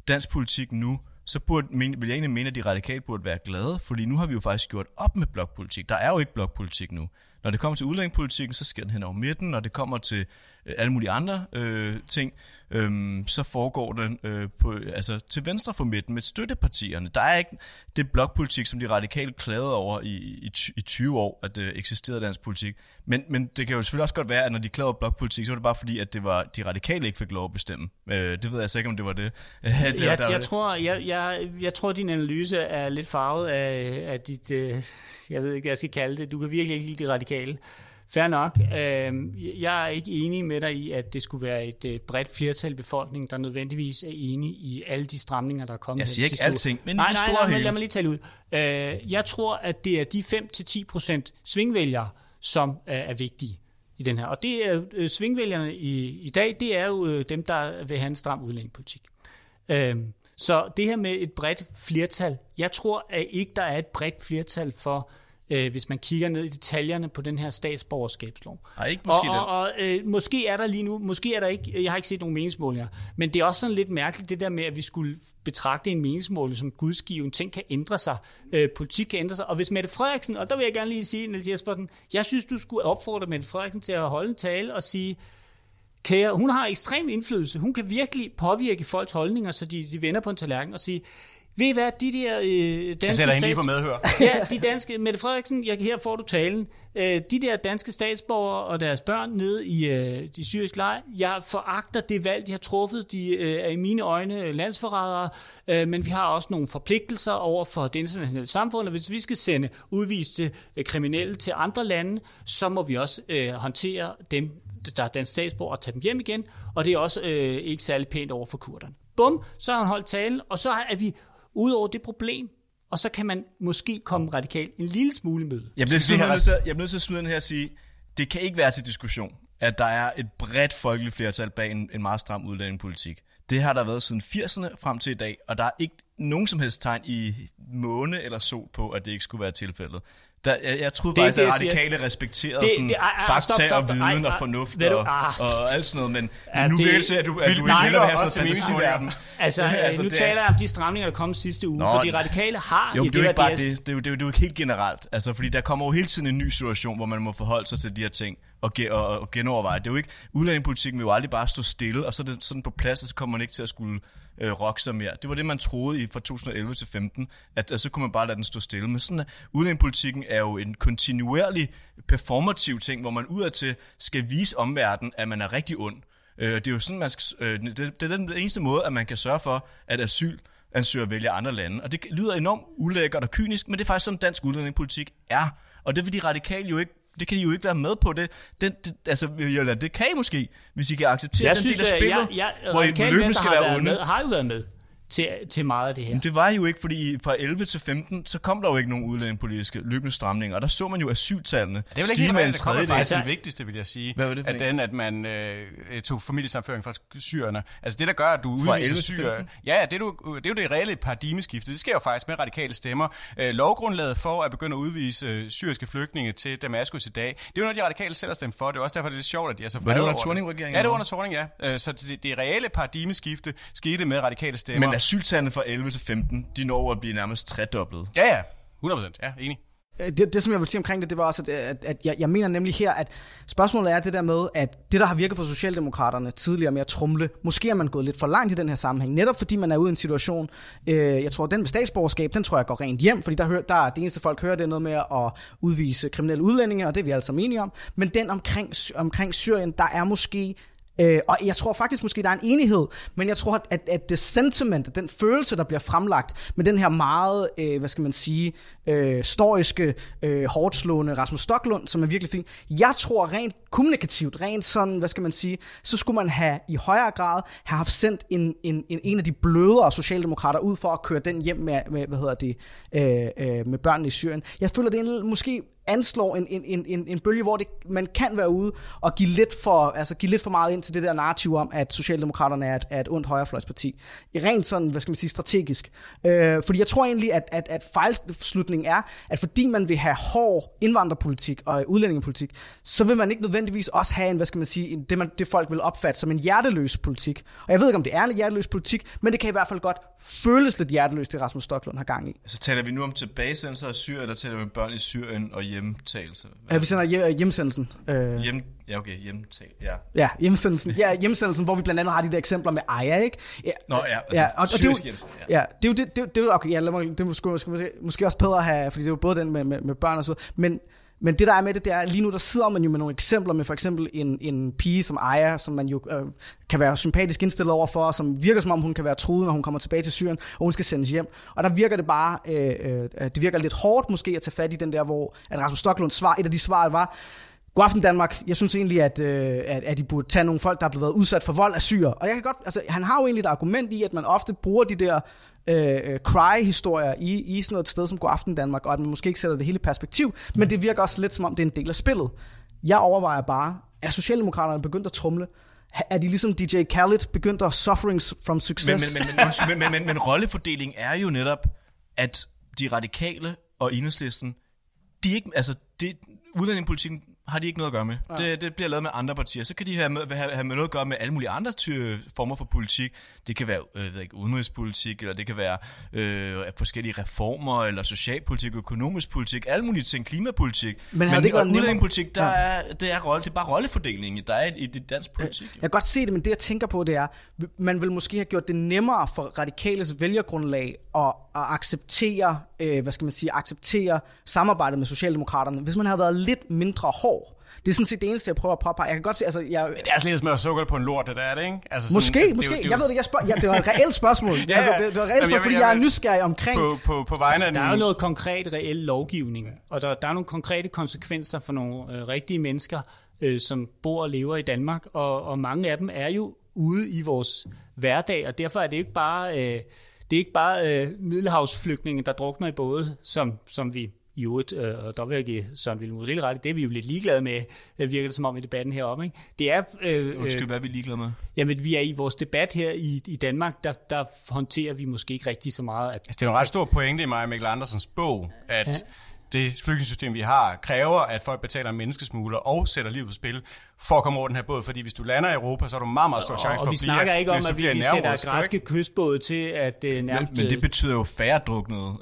dansk politik nu, så burde, men, vil jeg egentlig mene, at de radikale burde være glade, fordi nu har vi jo faktisk gjort op med blokpolitik. Der er jo ikke blokpolitik nu. Når det kommer til udlændingepolitikken, så sker den hen over midten. Når det kommer til øh, alle mulige andre øh, ting, øhm, så foregår den øh, på, altså, til venstre for midten med støttepartierne. Der er ikke det blokpolitik, som de radikale klagede over i, i, i 20 år, at det øh, eksisterede dansk politik. Men, men det kan jo selvfølgelig også godt være, at når de klagede over blokpolitik, så var det bare fordi, at det var de radikale ikke fik lov at bestemme. Øh, det ved jeg altså ikke, om det var det. det jeg, var, jeg, tror, jeg, jeg, jeg tror, din analyse er lidt farvet af, af dit, øh, jeg ved ikke, hvad jeg skal kalde det. Du kan virkelig ikke lide de radikale. Fair nok. Øh, jeg er ikke enig med dig i, at det skulle være et øh, bredt flertal i befolkningen, der nødvendigvis er enig i alle de stramninger, der er kommet. Jeg siger ikke alting, men nej, det store nej, nej, lad mig lige tale ud. Øh, jeg tror, at det er de 5-10% svingvælgere, som er vigtige i den her. Og det er svingvælgerne i, i dag, det er jo dem, der vil have en stram udlændingepolitik. så det her med et bredt flertal, jeg tror at ikke, der er et bredt flertal for øh, hvis man kigger ned i detaljerne på den her statsborgerskabslov. Nej, ikke måske og, og, og øh, måske er der lige nu, måske er der ikke, jeg har ikke set nogen meningsmålinger, men det er også sådan lidt mærkeligt det der med, at vi skulle betragte en meningsmåling som gudsgiven. Ting kan ændre sig, øh, politik kan ændre sig, og hvis Mette Frederiksen, og der vil jeg gerne lige sige, Niels Jespersen, jeg synes, du skulle opfordre Mette Frederiksen til at holde en tale og sige, kære, hun har ekstrem indflydelse. Hun kan virkelig påvirke folks holdninger, så de, de vender på en tallerken og siger, ved I hvad, de der øh, danske... Jeg sætter lige på medhør. ja, de danske... Mette Frederiksen, jeg, her får du talen. Øh, de der danske statsborgere og deres børn nede i øh, de syriske lejre, jeg foragter det valg, de har truffet. De øh, er i mine øjne landsforrædere, øh, men vi har også nogle forpligtelser over for det internationale samfund, og hvis vi skal sende udviste øh, kriminelle til andre lande, så må vi også øh, håndtere dem, der er dansk statsborger, og tage dem hjem igen, og det er også øh, ikke særlig pænt over for kurderne. Bum, så har han holdt talen, og så er vi ud over det problem, og så kan man måske komme radikalt en lille smule møde. Jeg bliver, nødt til, jeg bliver nødt til at smide den her og sige, det kan ikke være til diskussion, at der er et bredt folkeligt flertal bag en, en meget stram udlændingepolitik. Det har der været siden 80'erne frem til i dag, og der er ikke nogen som helst tegn i måne eller sol på, at det ikke skulle være tilfældet. Der, jeg, jeg troede det, faktisk, det, at radikale siger, respekterede det, sådan det, ah, fakta stop, stop, og viden ej, og fornuft du, og, ah, og alt sådan noget, men ja, nu det, at du, at du nej, vil have sådan en fantasiverden. Altså, altså, nu det, taler jeg om de stramninger, der kom sidste uge, Nå, for de radikale har jo, det er jo ikke bare det, det, det, er jo, det er jo helt generelt, altså, fordi der kommer jo hele tiden en ny situation, hvor man må forholde sig til de her ting og, ge- og, og genoverveje. Det er jo ikke, udlændingepolitikken vil jo aldrig bare stå stille, og så er det sådan på plads, og så kommer man ikke til at skulle øh, rokke sig mere. Det var det, man troede i fra 2011 til 15, at, at så kunne man bare lade den stå stille. Men sådan, øh, udlændingepolitikken er jo en kontinuerlig performativ ting, hvor man udadtil skal vise omverdenen, at man er rigtig ond. Øh, det er jo sådan, man skal, øh, det, det er den eneste måde, at man kan sørge for, at asyl ansøger vælger andre lande. Og det lyder enormt ulækkert og kynisk, men det er faktisk sådan, dansk udlændingepolitik er. Og det vil de radikale jo ikke det kan de jo ikke være med på. Det, den, det, altså, det, det kan I måske, hvis I kan acceptere jeg den synes, del af spillet, jeg, jeg, hvor I løbende skal være onde. Med, har jo været med til, til meget af det her. Men det var jo ikke, fordi fra 11 til 15, så kom der jo ikke nogen udlændingepolitiske løbende stramninger, og der så man jo asyltallene Det er vel ikke stige helt med en rigtigt, det faktisk Altså- det vigtigste, vil jeg sige. Hvad var det for at en? den, at man øh, tog familiesamføring fra syrerne. Altså det, der gør, at du Fra udviser 11 til syrer... 15? Ja, det er, du, det er jo det reelle paradigmeskifte. Det sker jo faktisk med radikale stemmer. Øh, lovgrundlaget for at begynde at udvise øh, syriske flygtninge til Damaskus i dag, det er jo noget, de radikale selv har stemt for. Det er også derfor, det er lidt sjovt, at de er så det vrede under over Thorning-regeringen, Ja, det er under Thorning, ja. Øh, så det, det reelle paradigmeskifte skete med radikale stemmer. Men asyltallene fra 11 til 15, de når at blive nærmest tredoblet. Ja, ja. 100% Ja, enig. Øh, det, det, som jeg vil sige omkring det, det var også, at, at, at jeg, jeg mener nemlig her, at spørgsmålet er det der med, at det, der har virket for Socialdemokraterne tidligere med at trumle, måske er man gået lidt for langt i den her sammenhæng, netop fordi man er ude i en situation, øh, jeg tror, den med statsborgerskab, den tror jeg går rent hjem, fordi der, hører, der er det eneste folk hører, det er noget med at udvise kriminelle udlændinge, og det er vi alle sammen enige om, men den omkring, omkring Syrien, der er måske Øh, og jeg tror faktisk måske, der er en enighed, men jeg tror, at, at, det sentiment, den følelse, der bliver fremlagt med den her meget, øh, hvad skal man sige, øh, storiske, øh, hårdslående Rasmus Stocklund, som er virkelig fin. Jeg tror rent kommunikativt, rent sådan, hvad skal man sige, så skulle man have i højere grad have haft sendt en, en, en, en af de blødere socialdemokrater ud for at køre den hjem med, med hvad hedder det, øh, øh, med børnene i Syrien. Jeg føler, det er en, måske anslår en, en, en, en, en bølge, hvor det, man kan være ude og give lidt, for, altså give lidt for meget ind til det der narrativ om, at Socialdemokraterne er et, er et ondt højrefløjsparti. Rent sådan, hvad skal man sige, strategisk. Øh, fordi jeg tror egentlig, at, at, at fejlslutningen er, at fordi man vil have hård indvandrerpolitik og udlændingepolitik, så vil man ikke nødvendigvis også have en, hvad skal man sige, en, det, man, det folk vil opfatte som en hjerteløs politik. Og jeg ved ikke, om det er en hjerteløs politik, men det kan i hvert fald godt føles lidt hjerteløst, det Rasmus Stocklund har gang i. Så taler vi nu om tilbagesendelser af Syrien, eller taler vi om børn i Syrien og hjemtagelse? Øh, vi sender hjem, hjemsendelsen. Øh, Hjem, ja, okay, hjemtag, ja. Ja, hjemsendelsen. Ja, hjemsendelsen, hvor vi blandt andet har de der eksempler med Aya, ikke? Ja, Nå ja, altså, ja, og, og det er jo, ja. ja, det er jo det, det, det okay, ja, lad mig, det er måske, måske, måske, også bedre at have, fordi det er jo både den med, med, med børn og så videre, men, men det der er med det, det er, lige nu der sidder man jo med nogle eksempler med for eksempel en, en pige som Aya, som man jo øh, kan være sympatisk indstillet over for, som virker som om hun kan være truet, når hun kommer tilbage til Syrien, og hun skal sendes hjem. Og der virker det bare, øh, øh, det virker lidt hårdt måske at tage fat i den der, hvor at Rasmus Stocklunds svar, et af de svar var, God aften Danmark. Jeg synes egentlig, at, øh, at, at I burde tage nogle folk, der er blevet udsat for vold af syre. Og jeg kan godt, altså, han har jo egentlig et argument i, at man ofte bruger de der øh, cry-historier i, i sådan noget sted som God aften Danmark, og at man måske ikke sætter det hele i perspektiv, men det virker også lidt som om, det er en del af spillet. Jeg overvejer bare, er Socialdemokraterne begyndt at trumle? Er de ligesom DJ Khaled begyndt at sufferings from success? men, men, men, men, men, men, men rollefordeling er jo netop, at de radikale og enhedslisten, de er ikke, altså, det, udlændingepolitikken har de ikke noget at gøre med. Ja. Det, det bliver lavet med andre partier. Så kan de have, med, have, have med noget at gøre med alle mulige andre ty- former for politik. Det kan være øh, ved ikke, udenrigspolitik, eller det kan være øh, forskellige reformer, eller socialpolitik, økonomisk politik, alle mulige ting, klimapolitik. Men havde det ikke været udlændingepolitik, der Ja. er, det, er rolle, det er bare rollefordelingen, der er i, i det dansk politik. Jeg kan godt se det, men det jeg tænker på, det er, man vil måske have gjort det nemmere for radikales vælgergrundlag at, at acceptere, øh, hvad skal man sige, acceptere samarbejdet med Socialdemokraterne, hvis man havde været lidt mindre hård. Det er sådan set det eneste, jeg prøver at påpege. Jeg kan godt se, altså, jeg, Det er altså lidt med at sukker på en lort, det der er det, ikke? Altså, sådan, måske, altså, måske, det det jeg ved det, jeg spørger, ja, det var et reelt spørgsmål. Ja, altså, det, det var et reelt Jamen, spørgsmål, jeg- fordi jeg- jeg er nysgerrig omkring, På, på, på vegne af Altså, Der er jo noget konkret, reel lovgivning, og der, der er nogle konkrete konsekvenser for nogle øh, rigtige mennesker, øh, som bor og lever i Danmark, og, og mange af dem er jo ude i vores hverdag, og derfor er det ikke bare, øh, det er ikke bare øh, middelhavsflygtninge, der drukner i både, som, som vi i øvrigt, øh, og der vil jeg give Søren Vilmos ikke ret, det er vi jo lidt ligeglade med, øh, virker det som om i debatten heroppe. Ikke? Det er, øh, Undskyld, øh, hvad er vi ligeglade med? jamen, vi er i vores debat her i, i Danmark, der, der håndterer vi måske ikke rigtig så meget, at Altså, det er en ret stor pointe i mig og Mikkel Andersens bog, at ja. det flygtningssystem, vi har, kræver, at folk betaler en menneskesmugler og sætter livet på spil for at komme over den her båd. Fordi hvis du lander i Europa, så har du meget, meget stor chance for og vi at blive snakker ikke om, at vi, vi sætter græske kystbåde til at øh, Men, nærmest... men det betyder jo færre druknede.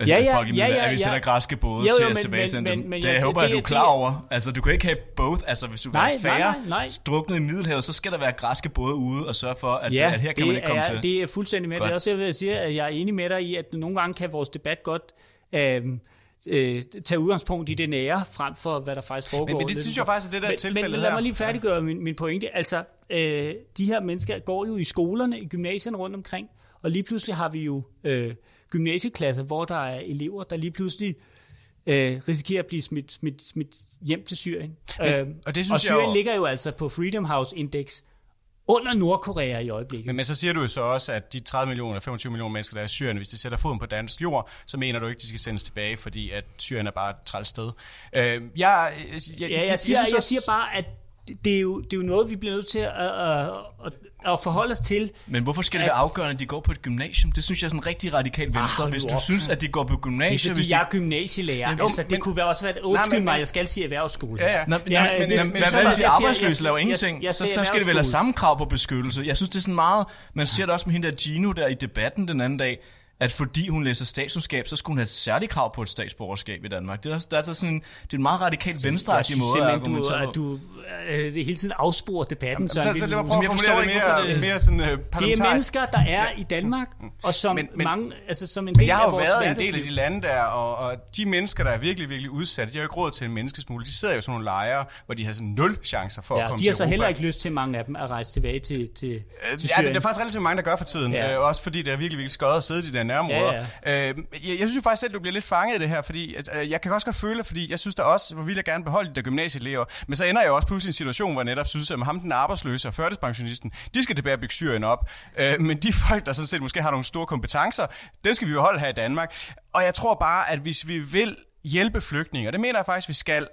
Altså, Ja, ja, folk i ja, ja, at vi ja. sætter græske både Jo, jo, til men- at tilbagesende men- dem. men det ja, jeg håber, det- at du er det- klar over. Altså, du kan ikke have both. Altså, hvis du vil Nej, have nej, færre nej, nej. i Middelhavet, så skal der være græske både ude og sørge for, at, Ja, at her kan det, man ikke komme er, til. det er fuldstændig med. Det er Godt. også det, jeg siger, at jeg er enig med dig i, at nogle gange kan vores debat godt øh, øh, tage udgangspunkt i det nære, frem for hvad der faktisk foregår. Men, men det synes jeg faktisk er det der men, tilfælde men, men lad her. mig lige færdiggøre min, min pointe. Altså, øh, de her mennesker går jo i skolerne, i gymnasierne rundt omkring, og lige pludselig har vi jo øh, gymnasieklasser, hvor der er elever, der lige pludselig øh, risikerer at blive smidt, smidt, smidt hjem til Syrien. Men, øh, og det synes og jeg Syrien jo- ligger jo altså på Freedom House Index under Nordkorea i øjeblikket. Men, men så siger du jo så også, at de 30 millioner, 25 millioner mennesker, der er i Syrien, hvis de sætter foden på dansk jord, så mener du ikke, de skal sendes tilbage, fordi at Syrien er bare et træls sted. Øh, jeg, jeg, jeg, ja, jeg, siger, jeg, jeg siger bare, at det er, jo, det er jo noget, vi bliver nødt til at, at, at, at forholde os til. Men hvorfor skal det at, være afgørende, at de går på et gymnasium? Det synes jeg er sådan rigtig radikalt venstre. Ah, hvis du op. synes, at de går på gymnasium... Det er fordi, hvis de... jeg er gymnasielærer. Men, altså, det men, kunne være også være... Undskyld mig, jeg skal sige erhvervsskole. Ja, ja. Nå, men, ja, men, men, men, hvad hvis de arbejdsløse laver ingenting? Så, så skal det vel have samme krav på beskyttelse. Jeg synes, det er sådan meget... Man ser det også med hende der Gino der i debatten den anden dag at fordi hun læser statskundskab, så skulle hun have et særligt krav på et statsborgerskab i Danmark. Det er, der er sådan, det er en meget radikalt venstreagtig måde at argumentere på. Du, øh, hele tiden afsporer debatten. Jamen, så, så, lad mig prøve at formulere det mere, det, mere sådan, uh, Det er mennesker, der er i Danmark, og som men, men, mange, altså som en del jeg har jo været en del af de lande der, og, og de mennesker, der er virkelig, virkelig udsatte, de har jo ikke råd til en menneskesmule. De sidder jo i sådan nogle lejre, hvor de har sådan nul chancer for ja, at komme til Europa. de har så heller ikke lyst til, mange af dem, at rejse tilbage til, til, til Syrien. Ja, det er faktisk relativt mange, der gør for tiden. Ja. Øh, også fordi det er virkelig, virkelig skødt at sidde i nærområder. Ja, ja. Øh, jeg, jeg synes faktisk selv, du bliver lidt fanget i det her, fordi altså, jeg kan også godt føle, fordi jeg synes da også, hvor vil jeg gerne beholde de der gymnasieelever, men så ender jeg også pludselig i en situation, hvor jeg netop synes, at ham den arbejdsløse og førtidspensionisten, de skal tilbage og bygge Syrien op. Øh, men de folk, der sådan set måske har nogle store kompetencer, dem skal vi beholde her i Danmark. Og jeg tror bare, at hvis vi vil hjælpe flygtninge, og det mener jeg faktisk, vi skal,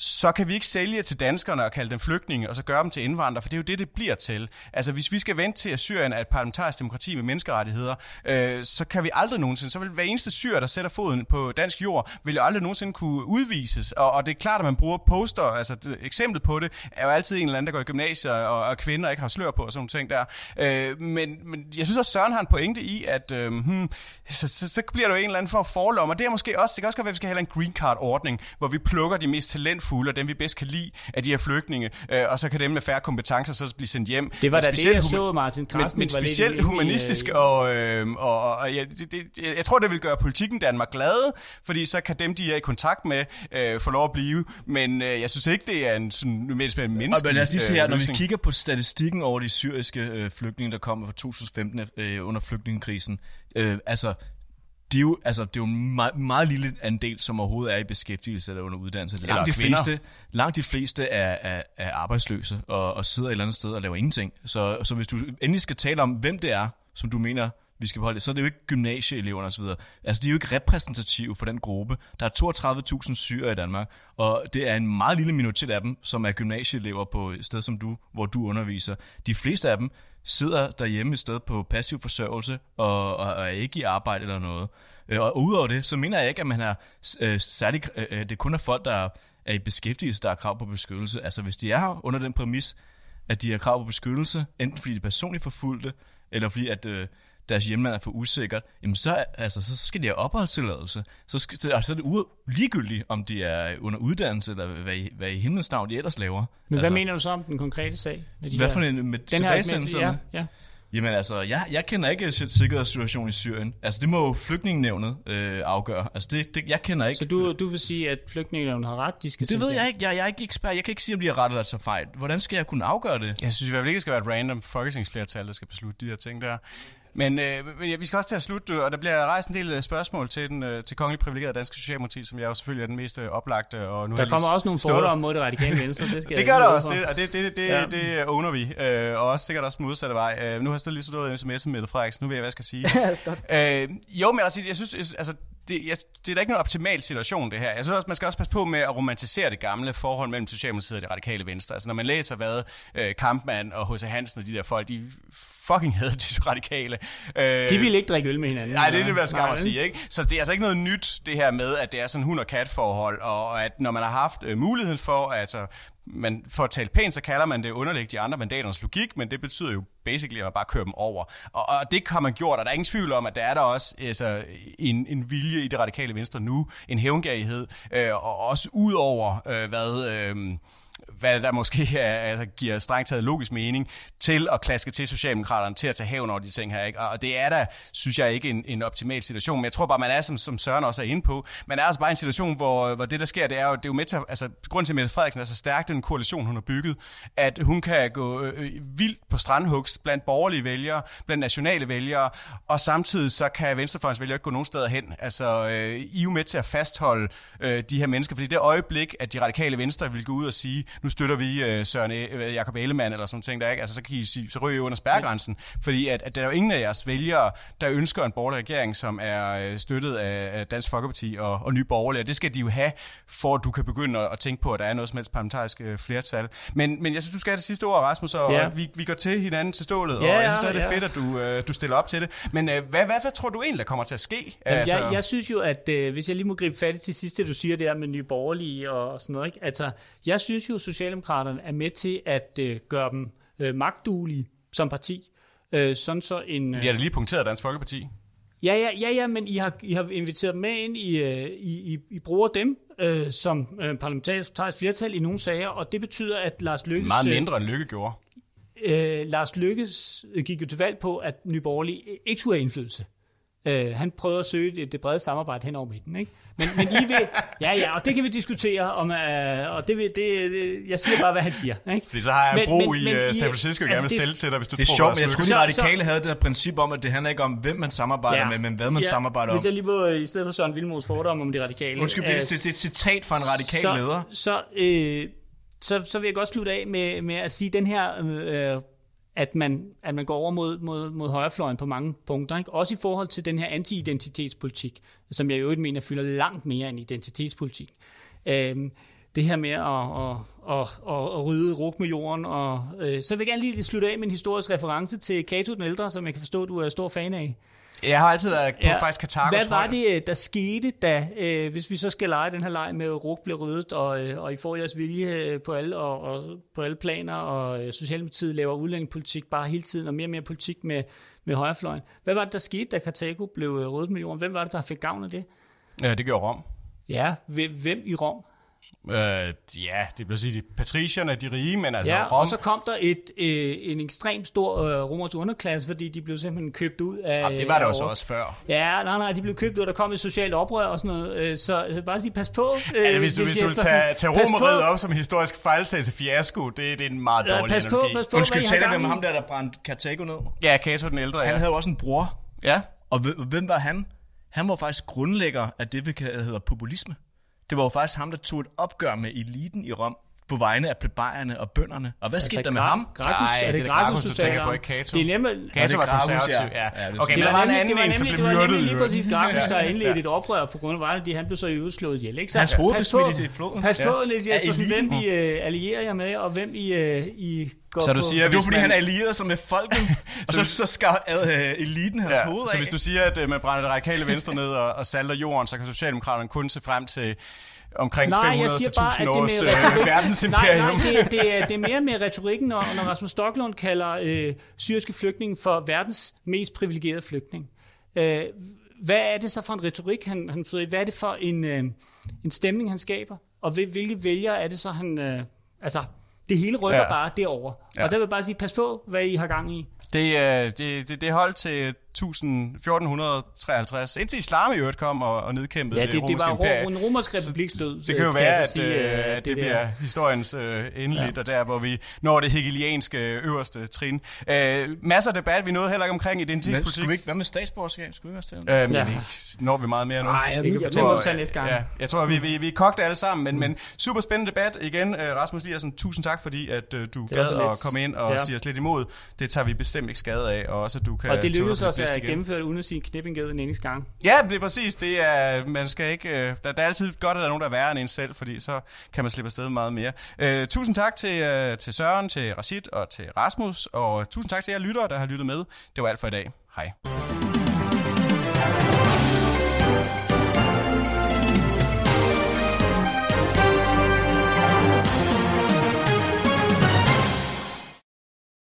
så kan vi ikke sælge til danskerne og kalde dem flygtninge, og så gøre dem til indvandrere, for det er jo det, det bliver til. Altså, hvis vi skal vente til, at Syrien er et parlamentarisk demokrati med menneskerettigheder, øh, så kan vi aldrig nogensinde, så vil hver eneste syr, der sætter foden på dansk jord, vil jo aldrig nogensinde kunne udvises. Og, og det er klart, at man bruger poster, altså det, eksemplet på det, er jo altid en eller anden, der går i gymnasiet, og, og kvinder ikke har slør på, og sådan nogle ting der. Øh, men, men jeg synes også, Søren har en pointe i, at øh, hmm, så, så, så, bliver der jo en eller anden for forlom, og det er måske også, det kan også godt være, at vi skal have en green card-ordning, hvor vi plukker de mest talentfulde fulde, og dem vi bedst kan lide af de her flygtninge, øh, og så kan dem med færre kompetencer så blive sendt hjem. Det var da det, jeg så, Martin Krasnik Men, men specielt humanistisk, øh, og, øh, og, og ja, det, det, jeg tror, det vil gøre politikken Danmark glade, fordi så kan dem, de er i kontakt med, øh, få lov at blive, men øh, jeg synes ikke, det er en sådan mest med menneskelig Men lad os lige se her, øh, når vi kigger på statistikken over de syriske øh, flygtninge, der kommer fra 2015 øh, under flygtningekrisen, øh, altså det er jo, altså, det er jo en meget, meget lille andel, som overhovedet er i beskæftigelse eller under uddannelse. Eller langt, de fleste, langt de fleste er, er, er arbejdsløse og, og sidder et eller andet sted og laver ingenting. Så, så hvis du endelig skal tale om, hvem det er, som du mener, vi skal beholde, så er det jo ikke gymnasieeleverne osv. Altså, de er jo ikke repræsentative for den gruppe. Der er 32.000 syre i Danmark, og det er en meget lille minoritet af dem, som er gymnasieelever på et sted som du, hvor du underviser. De fleste af dem sidder derhjemme et sted på passiv forsørgelse og, og, og er ikke i arbejde eller noget. Øh, og udover det, så mener jeg ikke, at man har øh, særligt, øh, øh, det kun er folk, der er i beskæftigelse, der har krav på beskyttelse. Altså hvis de er her under den præmis, at de har krav på beskyttelse, enten fordi de er personligt forfulgte, eller fordi at øh, deres hjemland er for usikkert, jamen så, altså, så skal de have opholdstilladelse. Så, skal, så, altså, så er det ligegyldigt, om de er under uddannelse, eller hvad i, hvad i himlens navn de ellers laver. Men altså, hvad mener du så om den konkrete sag? Med de hvad for en med den her, ja, ja. Jamen altså, jeg, jeg kender ikke sikkerhedssituationen i Syrien. Altså, det må jo flygtningenævnet øh, afgøre. Altså, det, det, jeg kender ikke. Så du, du vil sige, at flygtningenævnet har ret? De skal det ved jeg ikke. Jeg, jeg er ikke ekspert. Jeg kan ikke sige, om de har ret eller så fejl. Hvordan skal jeg kunne afgøre det? Jeg synes i hvert fald ikke, det skal være et random folketingsflertal, der skal beslutte de her ting der. Men øh, ja, vi skal også til at slutte, og der bliver rejst en del øh, spørgsmål til den øh, til kongelig privilegerede danske Socialdemokrati, som jeg jo selvfølgelig er den mest øh, oplagte. Og nu der kommer også nogle fordomme mod det radikale venstre. Det, skal det gør der også, det, og det, det, det, ja. det owner vi. Øh, og også sikkert også den modsatte vej. Øh, nu har jeg stået lige så dået en sms med Mette Frederiksen, nu ved jeg, hvad jeg skal sige. øh, jo, men altså, jeg synes, altså, det, jeg, det er da ikke en optimal situation, det her. Jeg synes også, man skal også passe på med at romantisere det gamle forhold mellem Socialdemokratiet og det radikale venstre. Altså, når man læser, hvad øh, Kampmann og H.C. Hansen og de der folk, de fucking havde de radikale. Øh, de ville ikke drikke øl med hinanden. Nej, det er det, hvad jeg skal sige. Ikke? Så det er altså ikke noget nyt, det her med, at det er sådan hund og kat forhold, og at når man har haft øh, muligheden for, altså man, for at tale pænt, så kalder man det underlægge de andre mandaternes logik, men det betyder jo basically, at man bare kører dem over. Og, og det har man gjort, og der er ingen tvivl om, at der er der også altså, en, en vilje i det radikale venstre nu, en hævngærighed, øh, og også ud over, øh, hvad... Øh, hvad der måske er, øh, altså, giver strengt taget logisk mening, til at klaske til Socialdemokraterne, til at tage hævn over de ting her. Ikke? Og det er da, synes jeg, ikke en, en optimal situation. Men jeg tror bare, man er, som, som Søren også er inde på, man er altså bare i en situation, hvor, hvor det, der sker, det er jo, det er jo med til, altså, grunden til, at Mette Frederiksen er så stærk, den koalition, hun har bygget, at hun kan gå øh, øh, vildt på strandhugst blandt borgerlige vælgere, blandt nationale vælgere, og samtidig så kan venstrefløjens vælgere ikke gå nogen steder hen. Altså, øh, I er jo med til at fastholde øh, de her mennesker, fordi det øjeblik, at de radikale venstre vil gå ud og sige, nu støtter vi øh, Søren e- Jakob Ellemann eller sådan ting der, ikke? Altså, så kan I sige, så ryger I under spærgrænsen, fordi at, at der er jo ingen af jeres vælgere, der ønsker en borgerlig regering, som er øh, støttet af, af Dansk Folkeparti og, og Nye Borgerlige, det skal de jo have, for at du kan begynde at, at tænke på, at der er noget som helst parlamentarisk øh, flertal. Men, men jeg synes, du skal have det sidste ord, Rasmus, og, Ja. og vi, vi går til hinanden til stålet, Ja, og jeg synes, det er ja. fedt, at du, øh, du stiller op til det. Men øh, hvad, hvad, hvad tror du egentlig, der kommer til at ske? Jamen, jeg, jeg synes jo, at øh, hvis jeg lige må gribe fat i til sidst, det du siger der med nye borgerlige og sådan noget, ikke? Altså, jeg synes jo, Socialdemokraterne er med til at øh, gøre dem øh, magtduelige som parti. Øh, sådan så en... Øh, De har da lige punkteret Dansk Folkeparti. Ja, ja, ja, ja, men I har, I har inviteret dem med ind, I, øh, I, I, I bruger dem øh, som øh, parlamentarisk flertal i nogle sager, og det betyder, at Lars Lykkes, Meget mindre end Lykke gjorde. øh, Lars Lykkes øh, gik jo til valg på, at Nye Borgerlige ikke skulle have indflydelse. Øh, han prøvede at søge det, det brede samarbejde hen over midten, ikke? Men, men I vil, ja, ja, og det kan vi diskutere, om, øh, og det, vil, det, det, jeg siger bare, hvad han siger, ikke? Fordi så har jeg en Men- bro men- i men uh, San Francisco, jeg altså, gerne vil det- sælge til dig, hvis du Det er tror, sjovt, Lars men jeg tror, de Så- radikale havde det der princip om, at det handler ikke om, hvem man samarbejder Ja. med, men hvad man Ja, samarbejder om. Hvis jeg lige må, øh, i stedet for Søren Vilmos fordom om de radikale. Undskyld, det øh, er et, et citat fra en radikal så, leder. Så, øh, så, så vil jeg godt slutte af med, med at sige den her, øh, at, man, at man går over mod, mod, mod højrefløjen på mange punkter. Ikke? Også i forhold til den her anti-identitetspolitik, som jeg i øvrigt mener fylder langt mere end identitetspolitik. Øhm, det her med at, at, at, at, at rydde ruk med jorden. Og, øh, så vil jeg gerne lige slutte af med en historisk reference til Cato den Ældre, som jeg kan forstå, du er stor fan af. Jeg har altid været på faktisk Katargos Hvad var det, øh, der skete, da, øh, hvis vi så skal lege den her leg med, at RUK blev ryddet, og, øh, og I får jeres vilje øh, på alle, og, og, på alle planer, og øh, Socialdemokratiet laver udlændingepolitik bare hele tiden, og mere og mere politik med, med højrefløjen. Hvad var det, der skete, da Kartago blev øh, ryddet med jorden? Hvem var det, der fik gavn af det? Ja, det gjorde Rom. Ja, hvem, hvem i Rom? Øh, ja, det vil sige, de patricierne, de rige, men altså ja, Rom... og så kom der et, øh, en ekstremt stor øh, romersk underklasse, fordi de blev simpelthen købt ud af... Ja, det var der jo af så over- også før. Ja, nej, nej, de blev købt ud, og der kom et socialt oprør og sådan noget. øh, Så bare sige, pas på. øh, Ja, hvis du, hvis du vil tage, tage Pas romeriet på. op som historisk fejltagelse fiasko, det, det er en meget Ja, dårlig pas på, analogi. pas på, Undskyld, taler vi om ham der, der brændte Kartago ned? Ja, Kato den ældre, Han ja. havde også en bror. ja. Og hvem- var han? Han var faktisk grundlægger af det, vi hedder populisme. Det var jo faktisk ham, der tog et opgør med eliten i Rom på vegne af plebejerne og bønderne. Og hvad skete der med ham? Gracchus, Nej, er det det er Gracchus, du tænker på, ikke Cato. Det er nemlig... Kato var Gracchus, konservativ, ja. ja. Er Okay, det var nemlig- anden det var en, som nemlig- blev det var nemlig lige præcis Gracchus, der indledte et oprør på grund af vejen, fordi han blev så i øvrigt slået ihjel. Ikke? Så Hans hoved blev på- smidt i floden. Pas på, Ja, Jespersen, hvem I øh, allierer jer med, og hvem I, øh, I går Så du på. siger, Det var fordi, man- han allierede sig med folket, og så, så skar øh, eliten hans hoved Ja, af. så hvis du siger, at øh, man brænder det radikale venstre ned og, og salter jorden, så kan Socialdemokraterne kun se frem til omkring Nej, jeg 500 siger til bare, 1000 at det års øh, verdensimperium. Nej, nej, det, det, er, det er mere med retorikken, når, når Rasmus Stocklund kalder øh, syriske flygtninge for verdens mest privilegerede flygtning. Øh, hvad er det så for en retorik, han, han føder? Hvad er det for en, øh, en stemning, han skaber? Og hvil- hvilke vælgere er det så, han... Øh, altså, det hele rykker Ja. bare derover. Ja. Og der vil jeg bare sige, pas på, hvad I har gang i. Det, øh, det, det, det holdt til 1000, 1453, indtil islam i øvrigt kom og, og nedkæmpede Ja, det, det, det romerske var imperium. en romersk republiks død. Det kan jo øh, være, jeg at, sige, øh, øh, at det, der. bliver historiens øh, endeligt, ja. og der, hvor vi når det hegelianske øverste trin. Øh, masser af debat, vi nåede heller ikke omkring identitetspolitik. skulle vi ikke, hvad med statsborgerskab? Skulle vi også til? Øh, Ja. det når vi meget mere nu. Nej, jeg, Det kan vi tage næste gang. Ja, jeg tror, vi, vi, vi kogte alle sammen, men, men super spændende debat igen. Rasmus Liersen, tusind tak, fordi at, øh, du Det var gad at komme ind og Ja. sige os lidt imod. Det tager vi bestemt ikke skade af, og også at du kan... Og det lykkedes os at igen. gennemføre det uden at sige knippinged en eneste gang. Ja, det er præcis. Det er, man skal ikke, øh, der, der er altid godt, at der er nogen, der er værre end en selv, fordi så kan man slippe afsted meget mere. Øh, tusind tak til, øh, til Søren, til Rashid og til Rasmus, og tusind tak til jer lyttere, der har lyttet med. Det var alt for i dag. Hej.